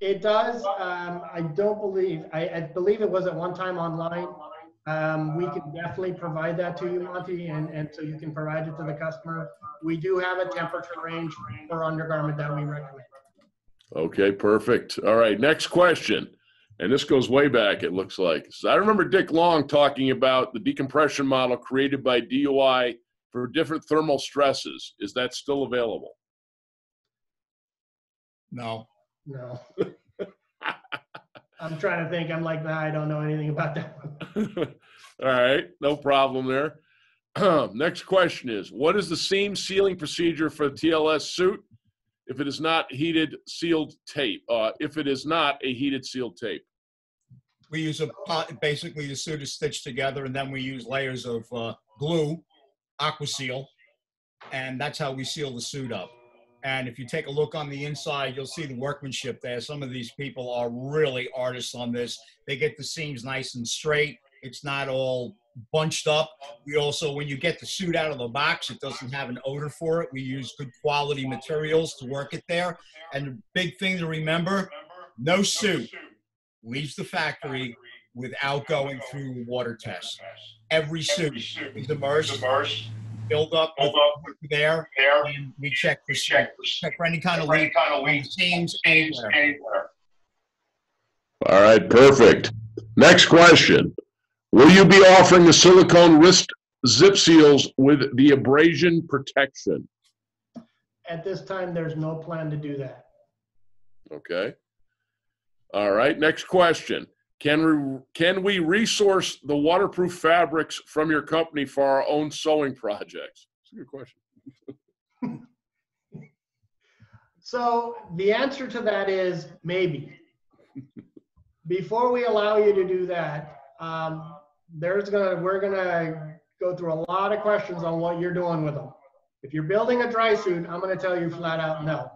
It does, um, I don't believe, I, I believe it was at one time online. Um, we can definitely provide that to you, Monty, and, and so you can provide it to the customer. We do have a temperature range for undergarment that we recommend. Okay, perfect. All right, next question. And this goes way back, it looks like. So I remember Dick Long talking about the decompression model created by DUI for different thermal stresses. Is that still available? No. No. I'm trying to think, I'm like, nah, I don't know anything about that one. All right, no problem there. Next question is, what is the seam sealing procedure for the TLS suit if it is not heated sealed tape? Uh, if it is not a heated sealed tape? We use a basically the suit is stitched together and then we use layers of uh, glue, aqua seal, and that's how we seal the suit up. And if you take a look on the inside, you'll see the workmanship there. Some of these people are really artists on this. They get the seams nice and straight. It's not all bunched up. We also, when you get the suit out of the box, it doesn't have an odor for it. We use good quality materials to work it there. And the big thing to remember, no suit leaves the factory without going through water tests. Every suit is immersed, build up with hold up there, there, and we check for we check, check for any kind of for leak, kind of on leak, seams, seams anywhere. anywhere. All right, perfect. Next question. Will you be offering the silicone wrist zip seals with the abrasion protection? At this time, there's no plan to do that. Okay. All right, next question. Can we, can we resource the waterproof fabrics from your company for our own sewing projects? That's a good question. So the answer to that is maybe. Before we allow you to do that, um, there's gonna, we're gonna go through a lot of questions on what you're doing with them. If you're building a dry suit, I'm gonna tell you flat out no.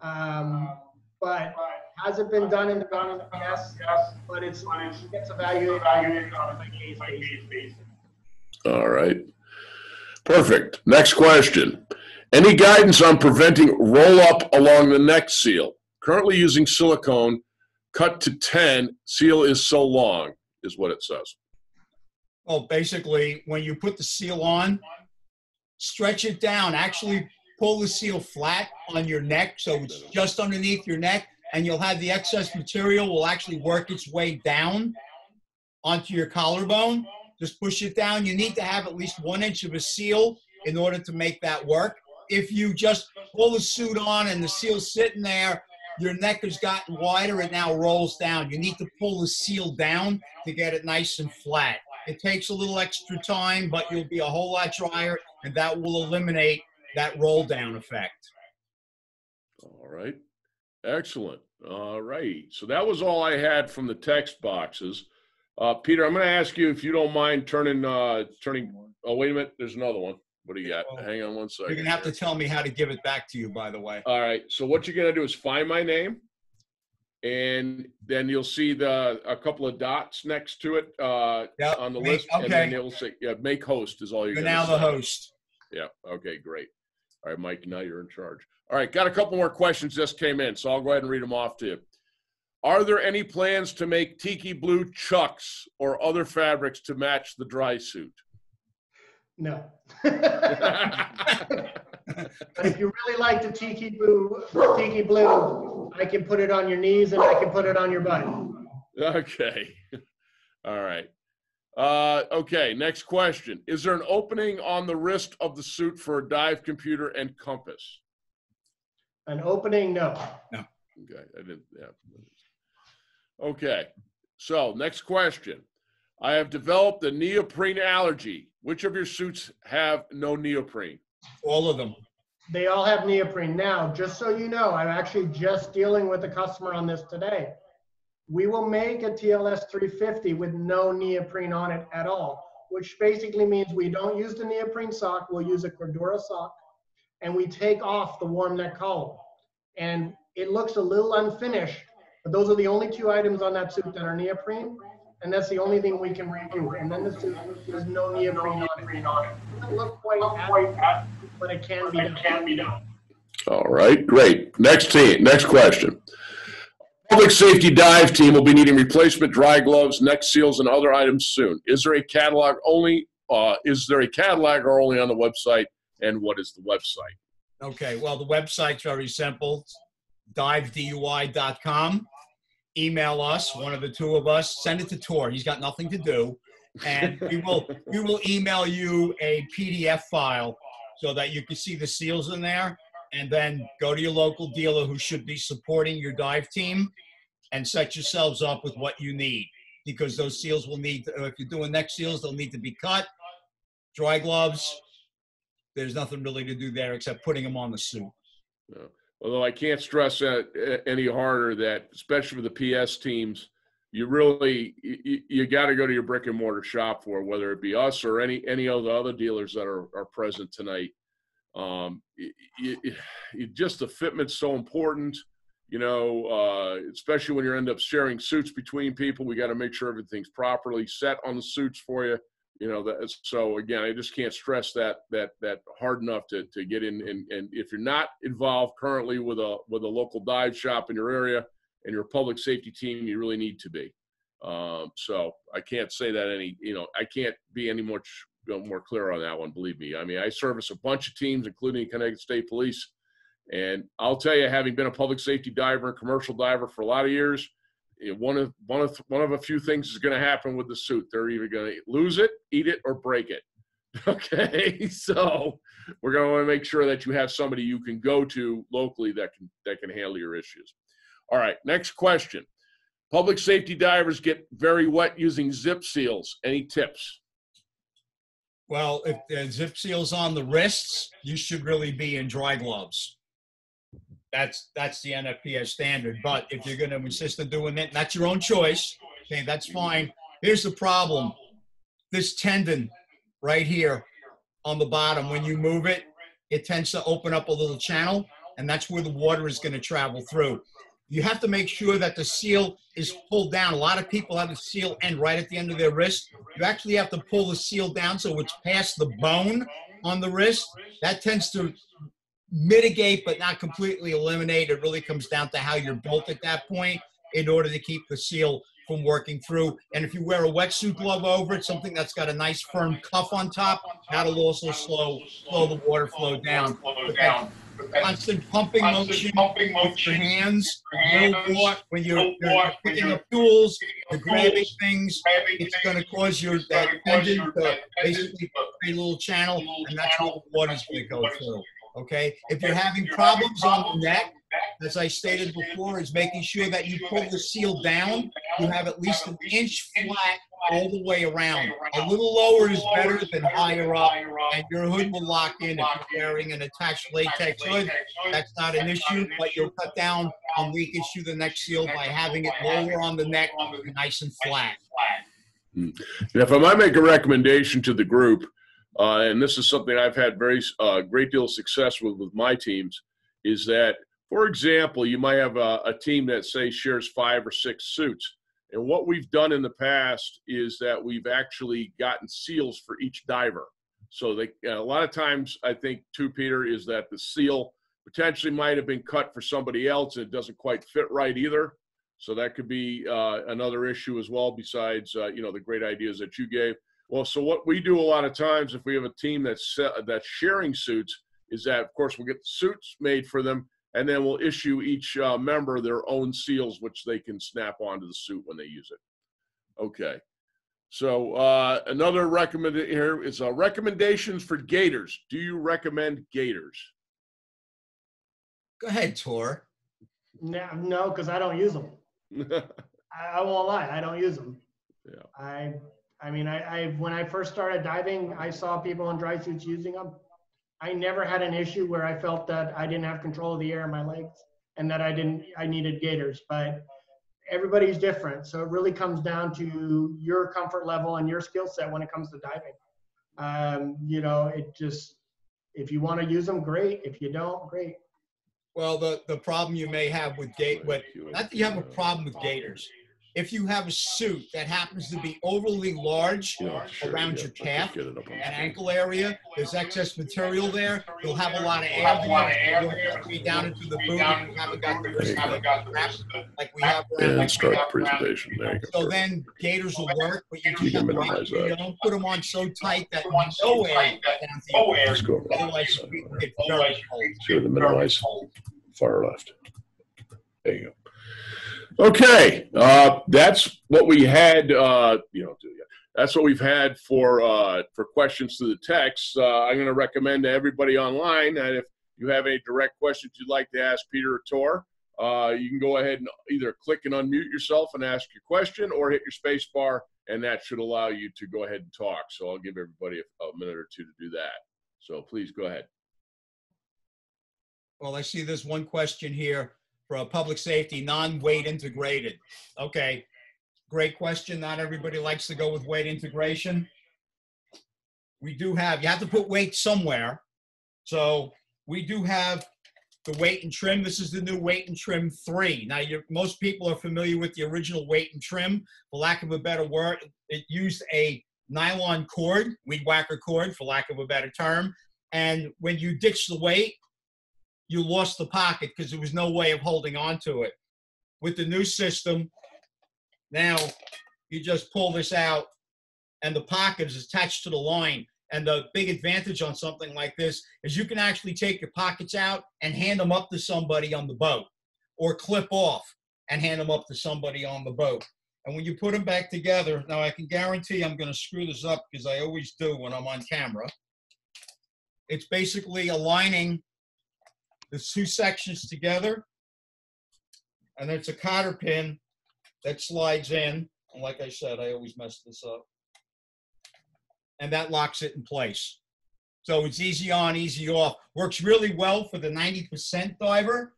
Um, but has it been done in the past? Yes, but it's, it's evaluated on a case basis. All right. Perfect. Next question. Any guidance on preventing roll up along the neck seal? Currently using silicone, cut to 10, seal is so long, is what it says. Well, basically, when you put the seal on, stretch it down. Actually, pull the seal flat on your neck so it's just underneath your neck, and you'll have the excess material will actually work its way down onto your collarbone. Just push it down. You need to have at least one inch of a seal in order to make that work. If you just pull the suit on and the seal's sitting there, your neck has gotten wider, it now rolls down. You need to pull the seal down to get it nice and flat. It takes a little extra time, but you'll be a whole lot drier, and that will eliminate that roll down effect. All right. Excellent. All right. So that was all I had from the text boxes. Uh, Peter, I'm going to ask you if you don't mind turning, uh, turning, oh, wait a minute. There's another one. What do you got? Well, Hang on one second. You're gonna have to tell me how to give it back to you, by the way. All right. So what you're going to do is find my name and then you'll see the, a couple of dots next to it, uh, Yep, on the make- list. And then okay. it'll say, yeah, make host is all you're You're going to now the host. Yeah. Okay, great. All right, Mike, now you're in charge. All right, got a couple more questions just came in, so I'll go ahead and read them off to you. Are there any plans to make tiki blue chucks or other fabrics to match the dry suit? No. But if you really like the tiki blue, tiki blue, I can put it on your knees and I can put it on your butt. Okay. All right. Uh, okay, next question. Is there an opening on the wrist of the suit for a dive computer and compass? An opening, no. Okay, I didn't, yeah. Okay, so next question. I have developed a neoprene allergy. Which of your suits have no neoprene? All of them. They all have neoprene. Now, just so you know, I'm actually just dealing with a customer on this today. We will make a TLS 350 with no neoprene on it at all, which basically means we don't use the neoprene sock, we'll use a Cordura sock, and we take off the warm neck collar. And it looks a little unfinished, but those are the only two items on that suit that are neoprene, and that's the only thing we can remove. And then the suit, there's no neoprene on it. It doesn't look quite accurate, but it can be done. All right, great. Next team, next question. Public safety dive team will be needing replacement dry gloves, neck seals, and other items soon. Is there a catalog only, uh, is there a catalog or only on the website? And what is the website? Okay, well, the website's very simple. divedui.com. Email us, one of the two of us. Send it to Tor. He's got nothing to do, and we will we will email you a PDF file so that you can see the seals in there, and then go to your local dealer who should be supporting your dive team, and set yourselves up with what you need because those seals will need. To, if you're doing neck seals, they'll need to be cut. Dry gloves, there's nothing really to do there except putting them on the suit. Although I can't stress that uh, any harder that, especially for the PS teams, you really you, you got to go to your brick and mortar shop for whether it be us or any any of the other dealers that are, are present tonight. Um, just the fitment's so important, you know, uh, especially when you end up sharing suits between people. We got to make sure everything's properly set on the suits for you you know that so again i just can't stress that that that hard enough to to get in and, and if you're not involved currently with a with a local dive shop in your area and your public safety team you really need to be. Um, so i can't say that any you know i can't be any know, more clear on that one believe me. I mean i service a bunch of teams including connecticut state police. And i'll tell you having been a public safety diver and commercial diver for a lot of years one of one of one of a few things is going to happen with the suit. They're either going to lose it, eat it, or break it. Okay, so we're going to want to make sure that you have somebody you can go to locally that can that can handle your issues. All right, next question. Public safety divers get very wet using zip seals. Any tips? Well, if the zip seals on the wrists, you should really be in dry gloves. That's that's the NFPA standard. But if you're going to insist on doing it, that's your own choice. Okay, that's fine. Here's the problem: this tendon right here on the bottom, when you move it, it tends to open up a little channel, and that's where the water is going to travel through. You have to make sure that the seal is pulled down. A lot of people have the seal end right at the end of their wrist. You actually have to pull the seal down so it's past the bone on the wrist. That tends to mitigate but not completely eliminate. It really comes down to how you're built at that point in order to keep the seal from working through. And if you wear a wetsuit glove over it, something that's got a nice firm cuff on top, that'll also slow slow the water flow down. Constant pumping motion with your hands, walk when you're, you're picking up tools, you're grabbing things, it's going to cause your that tendon to basically create a little channel, and that's where the water's going to go through. Okay. If you're having problems on the neck, as I stated before, is making sure that you pull the seal down. You have at least an inch flat all the way around. A little lower is better than higher up, and your hood will lock in. If you're wearing an attached latex hood, that's not an issue, but you'll cut down on leakage through the neck seal by having it lower on the neck, nice and flat. And hmm. if I might make a recommendation to the group, uh, and this is something I've had very uh, great deal of success with with my teams, is that, for example, you might have a, a team that say shares five or six suits. And what we've done in the past is that we've actually gotten seals for each diver. So they, a lot of times, I think too, Peter, is that the seal potentially might have been cut for somebody else and it doesn't quite fit right either. So that could be uh, another issue as well, besides, uh, you know, the great ideas that you gave. Well, so what we do a lot of times, if we have a team that's, se- that's sharing suits, is that, of course, we'll get the suits made for them, and then we'll issue each uh, member their own seals, which they can snap onto the suit when they use it. Okay. So uh, another recommend here is uh, recommendations for gaiters. Do you recommend gaiters? Go ahead, Tor. No, no, because I don't use them. I, I won't lie, I don't use them. Yeah. I, I mean, I, I, when I first started diving, I saw people in dry suits using them. I never had an issue where I felt that I didn't have control of the air in my legs and that I didn't, I needed gaiters, but everybody's different. So it really comes down to your comfort level and your skill set when it comes to diving. Um, you know, it just, if you want to use them, great. If you don't, great. Well, the, the problem you may have with gate, not that you have a problem with gaiters. If you have a suit that happens to be overly large around your calf and ankle area, there's excess material there, you'll have a lot of air. You'll have to be down into the boot and you haven't got the wrist wrap like we have. around And like start the we have around- presentation. There you go. So then gaiters will work, but you You just can have to, you don't put them on so tight that no air gets down to your Let's go. Otherwise, you get very cold. See the minimize far left. There you go. Okay, uh, that's what we had, uh, you know, that's what we've had for, uh, for questions to the text. Uh, I'm gonna recommend to everybody online that if you have any direct questions you'd like to ask Peter or Tor, uh, you can go ahead and either click and unmute yourself and ask your question or hit your space bar and that should allow you to go ahead and talk. So I'll give everybody a, a minute or two to do that. So please go ahead. Well, I see there's one question here for a public safety, non-weight integrated. Okay, great question. Not everybody likes to go with weight integration. We do have, you have to put weight somewhere. So we do have the weight and trim. This is the new weight and trim three. Now, most people are familiar with the original weight and trim. For lack of a better word, it used a nylon cord, weed whacker cord, for lack of a better term. And when you ditch the weight, you lost the pocket because there was no way of holding on to it. With the new system, now you just pull this out and the pocket is attached to the line. And the big advantage on something like this is you can actually take your pockets out and hand them up to somebody on the boat or clip off and hand them up to somebody on the boat. And when you put them back together, now I can guarantee I'm going to screw this up because I always do when I'm on camera. It's basically aligning the two sections together. And it's a cotter pin that slides in. And like I said, I always mess this up. And that locks it in place. So it's easy on, easy off. Works really well for the 90% diver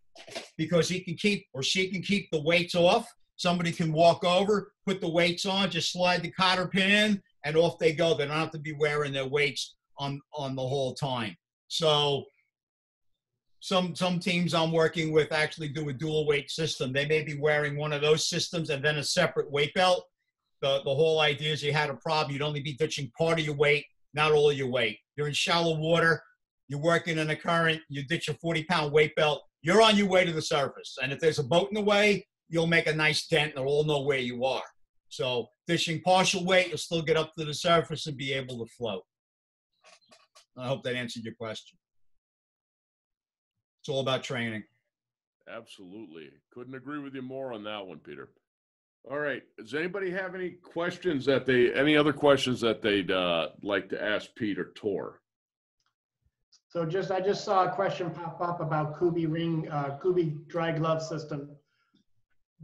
because he can keep or she can keep the weights off. Somebody can walk over, put the weights on, just slide the cotter pin in, and off they go. They don't have to be wearing their weights on, on the whole time. So some some teams I'm working with actually do a dual weight system. They may be wearing one of those systems and then a separate weight belt. The the whole idea is you had a problem, you'd only be ditching part of your weight, not all your weight. You're in shallow water, you're working in a current, you ditch a 40 pound weight belt, you're on your way to the surface. And if there's a boat in the way, you'll make a nice dent and they'll all know where you are. So dishing partial weight, you'll still get up to the surface and be able to float. I hope that answered your question. It's all about training. Absolutely. Couldn't agree with you more on that one, Peter. All right. Does anybody have any questions that they, any other questions that they'd uh, like to ask Peter Tor? So just, I just saw a question pop up about Kubi ring, uh, Kubi dry glove system.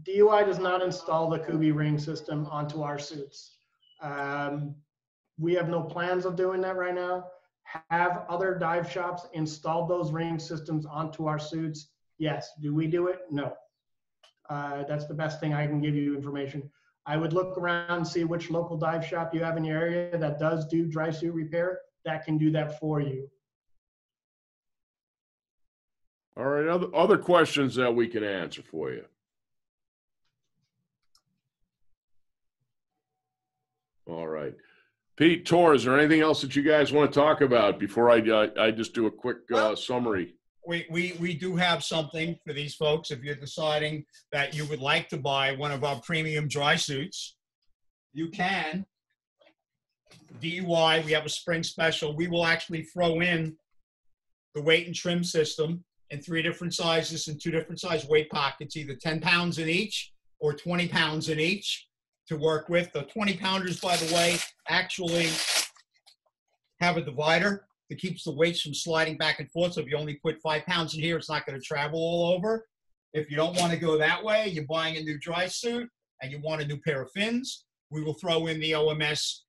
DUI does not install the Kubi ring system onto our suits. Um, we have no plans of doing that right now. Have other dive shops installed those ring systems onto our suits? Yes. Do we do it? No. Uh, that's the best thing I can give you information. I would look around and see which local dive shop you have in your area that does do dry suit repair that can do that for you. All right. Other, other questions that we can answer for you? All right. Pete, Tor, is there anything else that you guys want to talk about before I, uh, I just do a quick uh, summary? we, we, we do have something for these folks. If you're deciding that you would like to buy one of our premium dry suits, you can. DUI, we have a spring special. We will actually throw in the weight and trim system in three different sizes and two different size weight pockets, either 10 pounds in each or 20 pounds in each to work with. The 20 pounders, by the way, actually have a divider that keeps the weights from sliding back and forth. So if you only put five pounds in here, it's not going to travel all over. If you don't want to go that way, you're buying a new dry suit and you want a new pair of fins, we will throw in the OMS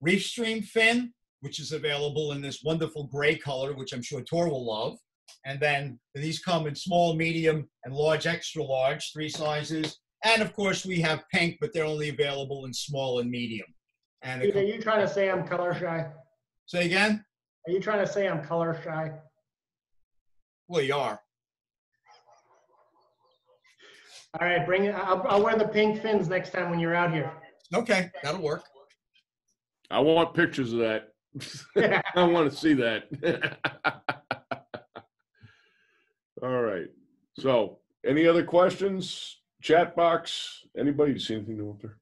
Reef Stream fin, which is available in this wonderful gray color, which I'm sure Tor will love. And then these come in small, medium, and large, extra large, three sizes. And of course, we have pink, but they're only available in small and medium. And Pete, Are you trying to say I'm color shy? say again? Are you trying to say I'm color shy? Well, you are. All right, bring it. I'll, I'll wear the pink fins next time when you're out here. Okay, that'll work. I want pictures of that. I want to see that. All right. So, any other questions? Chat box. Anybody see anything new up there?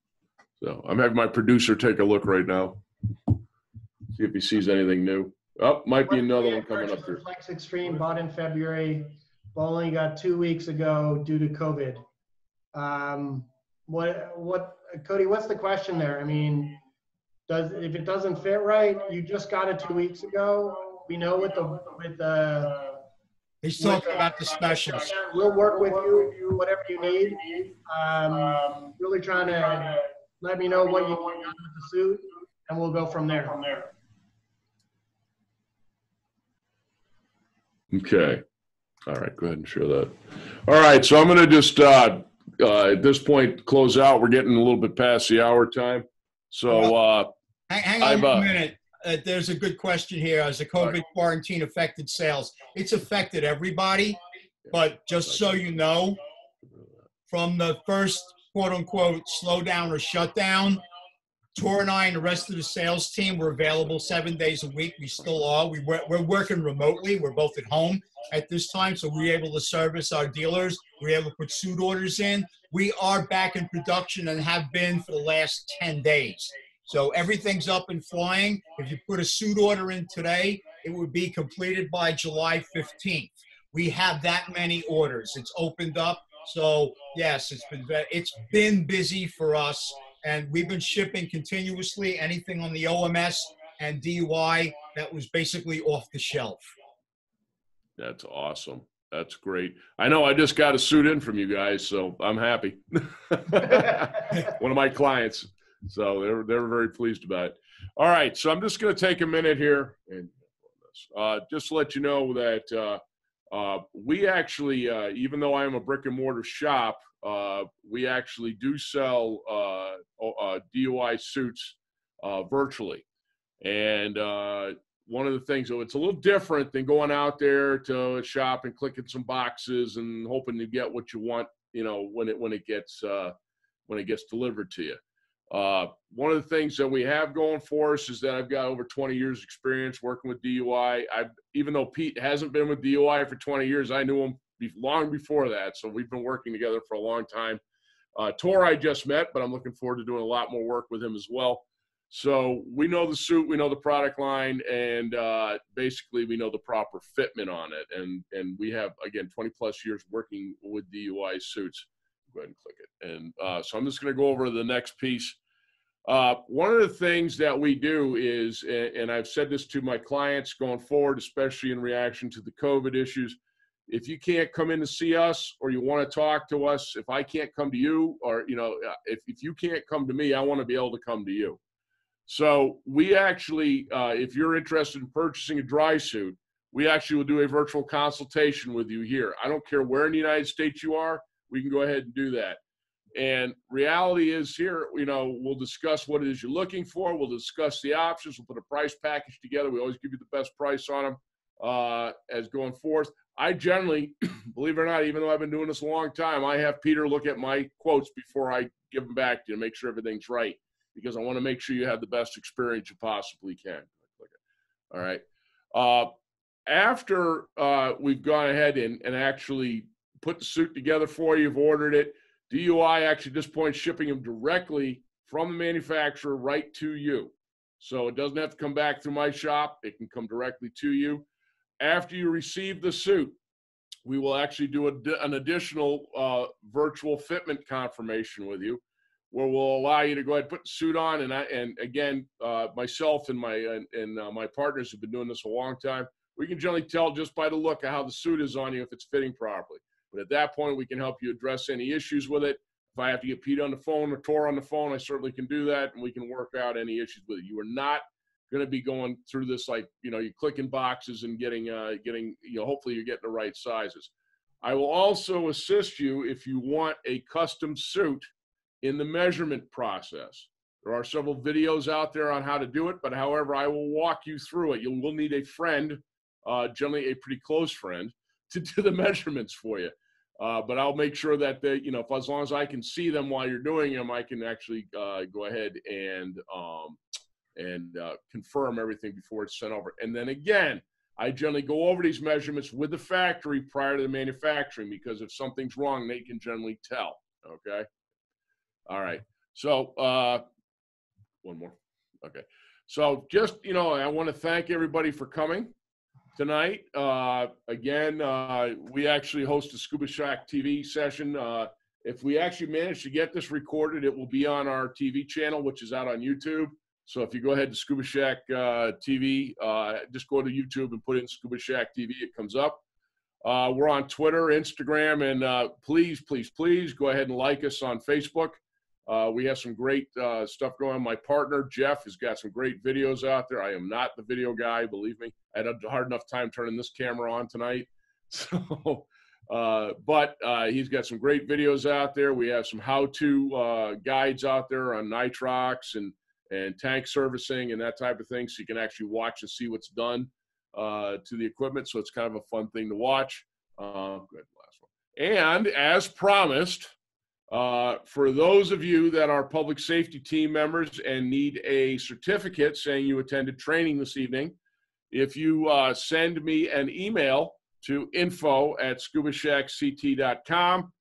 So, I'm having my producer take a look right now. See if he sees anything new. Oh, might be another one coming up Purchased here. FLX Extreme bought in February, but only got two weeks ago due to COVID. Um, what, what, Cody, what's the question there? I mean, does, if it doesn't fit right, you just got it two weeks ago. We know with the, with the. He's talking about the specials. We'll work with you, whatever you need. Um, really trying to let me know what you want out of the suit and we'll go from there. Okay. All right, go ahead and share that. All right, so I'm going to just, uh, uh, at this point, close out. We're getting a little bit past the hour time. So, uh, Hang, hang I've, on uh, a minute. Uh, there's a good question here. Has the COVID quarantine affected sales? It's affected everybody, but just so you know, from the first quote unquote slowdown or shutdown, Tor and I and the rest of the sales team were available seven days a week. We still are. We were, we're working remotely. We're both at home at this time, so we're able to service our dealers. We're able to put suit orders in. We are back in production and have been for the last 10 days. So everything's up and flying. If you put a suit order in today, it would be completed by July 15th. We have that many orders. It's opened up. So yes, it's been it's been busy for us, and we've been shipping continuously. Anything on the OMS and DUI that was basically off the shelf. that's awesome. That's great. I know I just got a suit in from you guys, so I'm happy. One of my clients. So they're, they're very pleased about it. All right, so I'm just going to take a minute here and uh, just let you know that uh, uh, we actually, uh, even though I am a brick and mortar shop, uh, we actually do sell uh, uh, DUI suits uh, virtually. And one of the things, so it's a little different than going out there to a shop and clicking some boxes and hoping to get what you want, you know, when it when it gets when it gets delivered to you. Uh, one of the things that we have going for us is that I've got over 20 years experience working with DUI. I, even though Pete hasn't been with DUI for 20 years, I knew him long before that. So we've been working together for a long time. Uh, Tor I just met, but I'm looking forward to doing a lot more work with him as well. So we know the suit, we know the product line, and uh, basically we know the proper fitment on it. And and we have again 20 plus years working with DUI suits. Go ahead and click it. And uh, so I'm just going to go over the next piece. Uh, one of the things that we do is, and I've said this to my clients going forward, especially in reaction to the COVID issues, if you can't come in to see us or you want to talk to us, if I can't come to you, or you know, uh, if if you can't come to me, I want to be able to come to you. So we actually, uh, if you're interested in purchasing a dry suit, we actually will do a virtual consultation with you here. I don't care where in the United States you are, we can go ahead and do that. And reality is here, you know, we'll discuss what it is you're looking for. We'll discuss the options. We'll put a price package together. We always give you the best price on them uh, as going forth. I generally, believe it or not, even though I've been doing this a long time, I have Peter look at my quotes before I give them back to you to make sure everything's right because I want to make sure you have the best experience you possibly can. All right. Uh, after uh, we've gone ahead and, and actually put the suit together for you, you've ordered it, DUI actually at this point shipping them directly from the manufacturer right to you. So it doesn't have to come back through my shop. It can come directly to you. After you receive the suit, we will actually do a, an additional uh, virtual fitment confirmation with you where we'll allow you to go ahead and put the suit on. And I, and again, uh, myself and my, and, and uh, my partners have been doing this a long time. We can generally tell just by the look of how the suit is on you if it's fitting properly. But at that point, we can help you address any issues with it. If I have to get Pete on the phone or Tor on the phone, I certainly can do that, and we can work out any issues with it. You are not going to be going through this like you know you're clicking boxes and getting uh, getting you know hopefully you're getting the right sizes. I will also assist you if you want a custom suit in the measurement process. There are several videos out there on how to do it, but however, I will walk you through it. You will need a friend, uh, generally a pretty close friend, to do the measurements for you. Uh, but I'll make sure that they, you know, if, as long as I can see them while you're doing them, I can actually uh, go ahead and um, and uh, confirm everything before it's sent over. And then again, I generally go over these measurements with the factory prior to the manufacturing because if something's wrong, they can generally tell. Okay. All right. So uh, one more. Okay. So just you know, I want to thank everybody for coming tonight. Uh, again, uh, we actually host a Scuba Shack TV session. Uh, if we actually manage to get this recorded, it will be on our TV channel, which is out on YouTube. So if you go ahead to Scuba Shack uh, TV, uh, just go to YouTube and put in Scuba Shack TV, it comes up. Uh, we're on Twitter, Instagram, and uh, please, please, please go ahead and like us on Facebook. Uh, we have some great uh, stuff going on. My partner, Jeff, has got some great videos out there. I am not the video guy, believe me. I had a hard enough time turning this camera on tonight. So, uh, but uh, he's got some great videos out there. We have some how-to uh, guides out there on nitrox and and tank servicing and that type of thing, so you can actually watch and see what's done uh, to the equipment. So it's kind of a fun thing to watch. Good, last one. And as promised, uh, for those of you that are public safety team members and need a certificate saying you attended training this evening, if you uh, send me an email to info at scubashackct.com,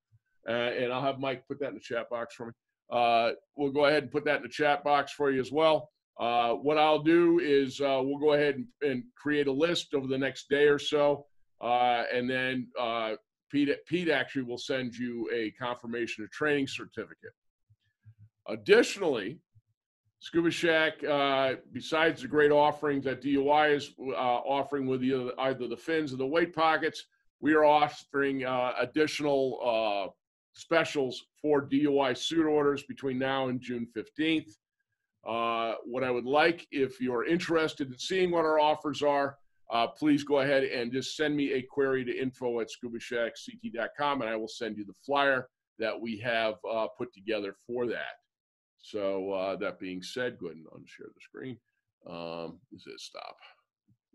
uh, and I'll have Mike put that in the chat box for me. Uh, we'll go ahead and put that in the chat box for you as well. Uh, what I'll do is uh, we'll go ahead and, and, create a list over the next day or so, uh, and then uh, Pete, Pete actually will send you a confirmation of training certificate. Additionally, Scuba Shack, uh, besides the great offerings that DUI is offering with either, the fins or the weight pockets, we are offering additional specials for DUI suit orders between now and June 15th. Uh, what I would like, if you're interested in seeing what our offers are, uh, please go ahead and just send me a query to info at scubashackct.com and I will send you the flyer that we have uh, put together for that. So uh, that being said, go ahead and unshare the screen. Um, is it stop?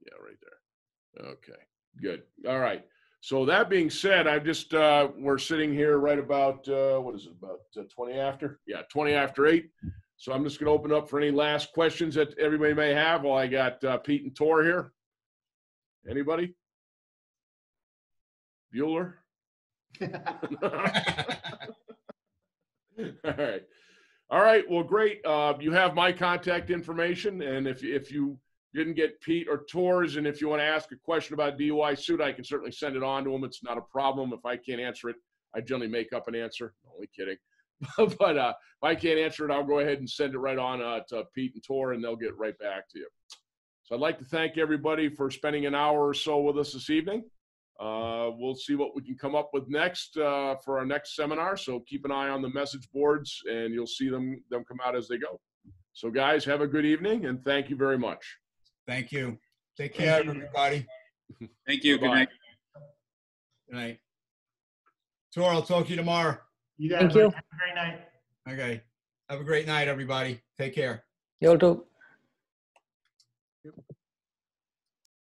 Yeah, right there. Okay, good. All right. So that being said, I just uh, we're sitting here right about uh, what is it about uh, 20 after? Yeah, 20 after eight. So I'm just going to open up for any last questions that everybody may have. While I got uh, Pete and Tor here. Anybody? Bueller. All right. All right. Well, great. Uh, you have my contact information, and if if you didn't get Pete or Tor's, and if you want to ask a question about DUI suit, I can certainly send it on to them. It's not a problem. If I can't answer it, I generally make up an answer. Only kidding. but uh, if I can't answer it, I'll go ahead and send it right on uh, to Pete and Tor, and they'll get right back to you. So I'd like to thank everybody for spending an hour or so with us this evening. Uh, we'll see what we can come up with next uh, for our next seminar. So keep an eye on the message boards, and you'll see them them come out as they go. So guys, have a good evening, and thank you very much. Thank you. Take care, everybody. Thank you. Good Bye-bye. night. Good night. Tor, I'll talk to you tomorrow. You guys Thank have you. a great night. Okay. Have a great night, everybody. Take care. You all too. Yep.